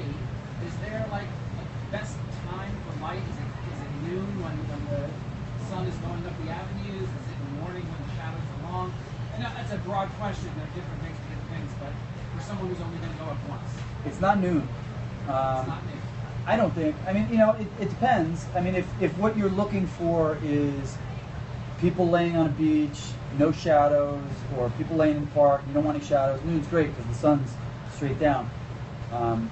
is there like a best time for light? Is it, is it noon when, when the sun is going up the avenues? Is it in the morning when the shadows are long? And that- that's a broad question. There are different things different things, but for someone who's only going to go up once, It's not noon. it's Um, not me. I don't think. I mean, you know, it, it depends. I mean, if, if what you're looking for is people laying on a beach, no shadows, or people laying in the park, you don't want any shadows, noon's great because the sun's straight down. Um,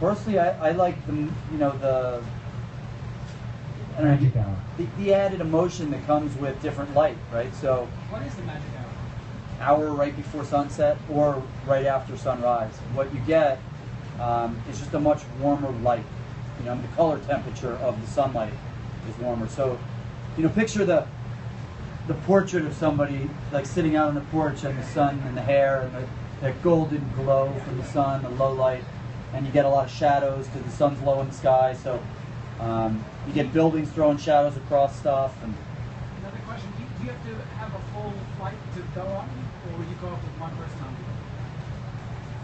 personally, I, I like the, you know, the, I don't know, Magic hour. the, the added emotion that comes with different light, right? So, What is the magic hour? hour right before sunset or right after sunrise. What you get um, is just a much warmer light. You know, the color temperature of the sunlight is warmer. So, you know, picture the the portrait of somebody like sitting out on the porch and the sun and the hair and the, that golden glow from the sun, the low light, and you get a lot of shadows because the sun's low in the sky. So um, you get buildings throwing shadows across stuff and Another question: Do you, do you have to have a full flight to go on, or you go up with one person on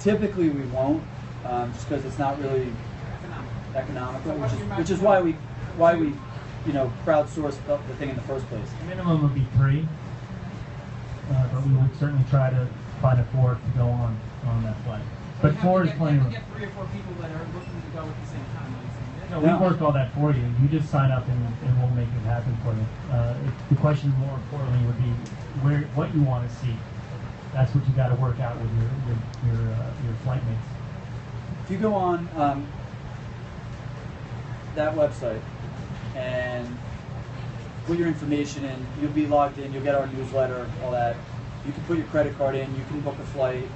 typically we won't um, just because it's not really Economic. economical, So which is, which is why we why we you know crowdsource the, the thing in the first place. The Minimum would be three, uh, but we would certainly try to find a fourth to go on on that flight. So But four to is get, plenty you of have room. to get three or four people that are looking to go at the same time. No, we work all that for you. You just sign up and, and we'll make it happen for you. Uh, if, the question more importantly would be where what you want to see. That's what you got to work out with your your your, uh, your flight mates. If you go on um, that website and put your information in, you'll be logged in. You'll get our newsletter, all that. You can put your credit card in. You can book a flight.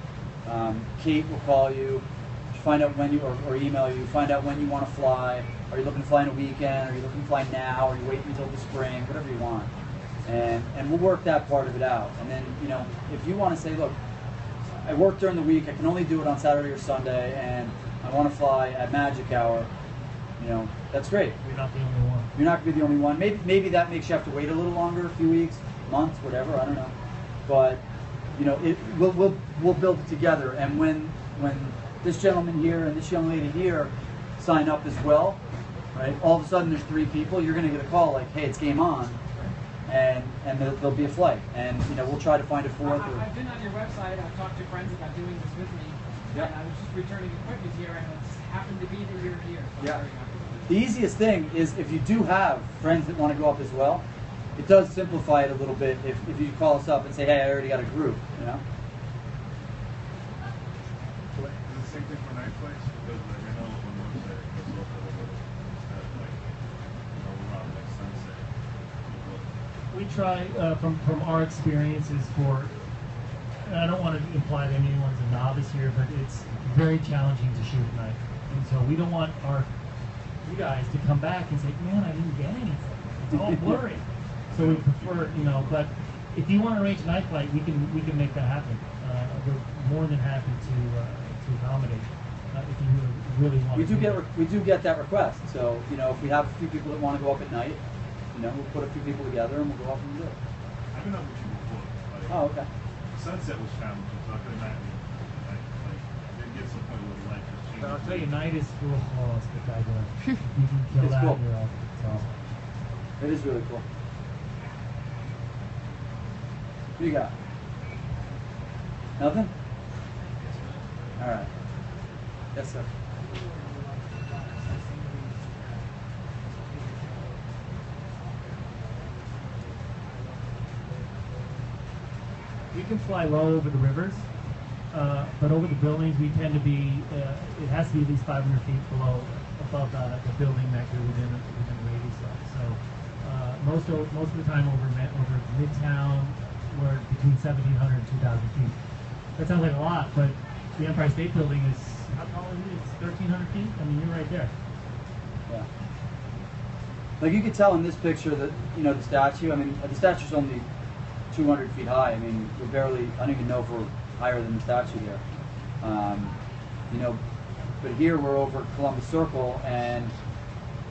Um, Kate will call you, find out when you or, or email you, find out when you want to fly. Are you looking to fly in a weekend? Are you looking to fly now? Are you waiting until the spring? Whatever you want, and and we'll work that part of it out. And then you know if you want to say, look, I work during the week. I can only do it on Saturday or Sunday, and I want to fly at Magic Hour. You know, that's great. You're not the only one. You're not going to be the only one. Maybe maybe that makes you have to wait a little longer, a few weeks, months, whatever. I don't know. But you know, it, we'll, we'll we'll build it together. And when when this gentleman here and this young lady here sign up as well, right? All of a sudden, there's three people. You're going to get a call like, "Hey, it's game on," and and there, there'll be a flight. And you know, we'll try to find a fourth. I, I've been on your website. I've talked to friends about doing this with me, Yeah. and I was just returning equipment here, and it just happened to be that you're here. So Yeah. Very happy with The easiest thing is if you do have friends that want to go up as well, it does simplify it a little bit if, if you call us up and say, hey, I already got a group, you know? Is it the same thing for night flights? Because I know on the website it goes off a little bit at like you know around like sunset. We try uh, from from our experiences for and I don't want to imply that anyone's a novice here, but it's very challenging to shoot at night. And so we don't want our you guys to come back and say, man, I didn't get anything. It's all blurry. so we prefer, you know, but if you want to arrange a night flight, we can we can make that happen. Uh, we're more than happy to uh, to accommodate uh, if you really want. We to do get re- we do get that request. So you know, if we have a few people that want to go up at night, you know, we'll put a few people together and we'll go up and do it. I've been up with you before. Like, Oh, okay. Sunset was challenging, so I could imagine. Like, like, it gets to the point where the light just changes. But I'll tell you, night is oh, spectacular. you can kill It's that. cool. You're. It's awesome. It is really cool. What do you got? Nothing? All right. Yes, sir. We can fly low over the rivers, uh, but over the buildings, we tend to be. Uh, it has to be at least 500 feet below, above the, the building that you're within within the radius of. So uh, most of, most of the time over over Midtown, we're between 1,700 and 2,000 feet. That sounds like a lot, but the Empire State Building is how tall is it? It's 1,300 feet. I mean, you're right there. Yeah. Like you could tell in this picture that you know the statue. I mean, the statue's only 200 feet high. I mean, we're barely. I don't even know if we're higher than the statue here. Um, you know, but here we're over Columbus Circle, and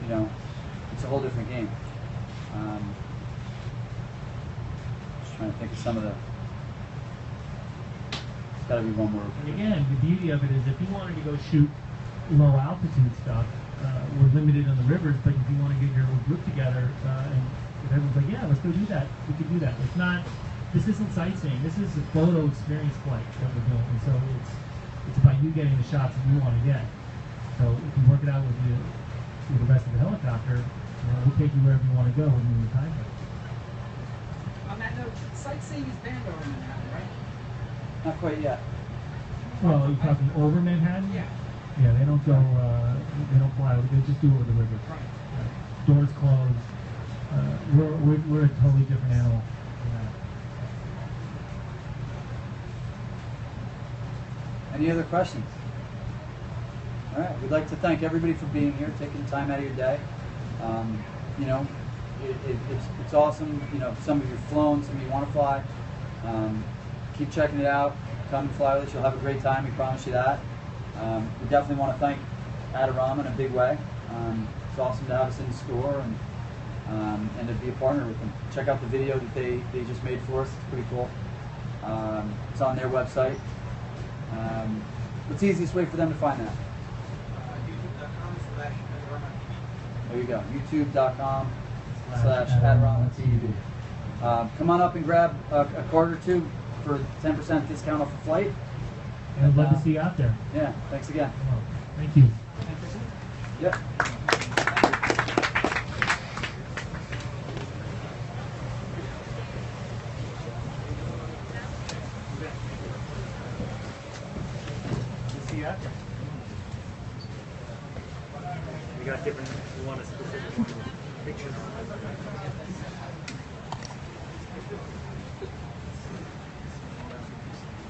you know, it's a whole different game. Um, just trying to think of some of the. It's got to be one more. And again, the beauty of it is if you wanted to go shoot low altitude stuff, uh, we're limited on the rivers, but if you want to get your group together uh, and if everyone's like, yeah, let's go do that, we could do that. It's not, this isn't sightseeing, this is a photo experience flight that we're doing. And so it's, it's about you getting the shots that you want to get. So if you work it out with the, with the rest of the helicopter, you know, we'll take you wherever you want to go within the time frame. On that note, sightseeing is banned over Manhattan, right? Not quite yet. Well, you're talking over Manhattan? Yeah. Yeah, they don't go, uh, they don't fly, they just do it over the river. Right. Uh, Doors closed. Uh, we're, we're, we're a totally different animal than that. Any other questions? All right, we'd like to thank everybody for being here, taking time out of your day. Um, you know, it, it, it's, it's awesome. You know, some of you have flown, some of you want to fly. Um, keep checking it out. Come and fly with us. You'll have a great time. We promise you that. Um, we definitely want to thank Adorama in a big way. Um, it's awesome to have us in store and um, and to be a partner with them. Check out the video that they, they just made for us. It's pretty cool. Um, it's on their website. Um, what's the easiest way for them to find that? There you go. YouTube.com Slash slash Adorama Adorama TV. Um, come on up and grab a, a card or two for 10% discount off the flight. And I'd love uh, to see you out there. Yeah, thanks again. Well, thank you. Yep.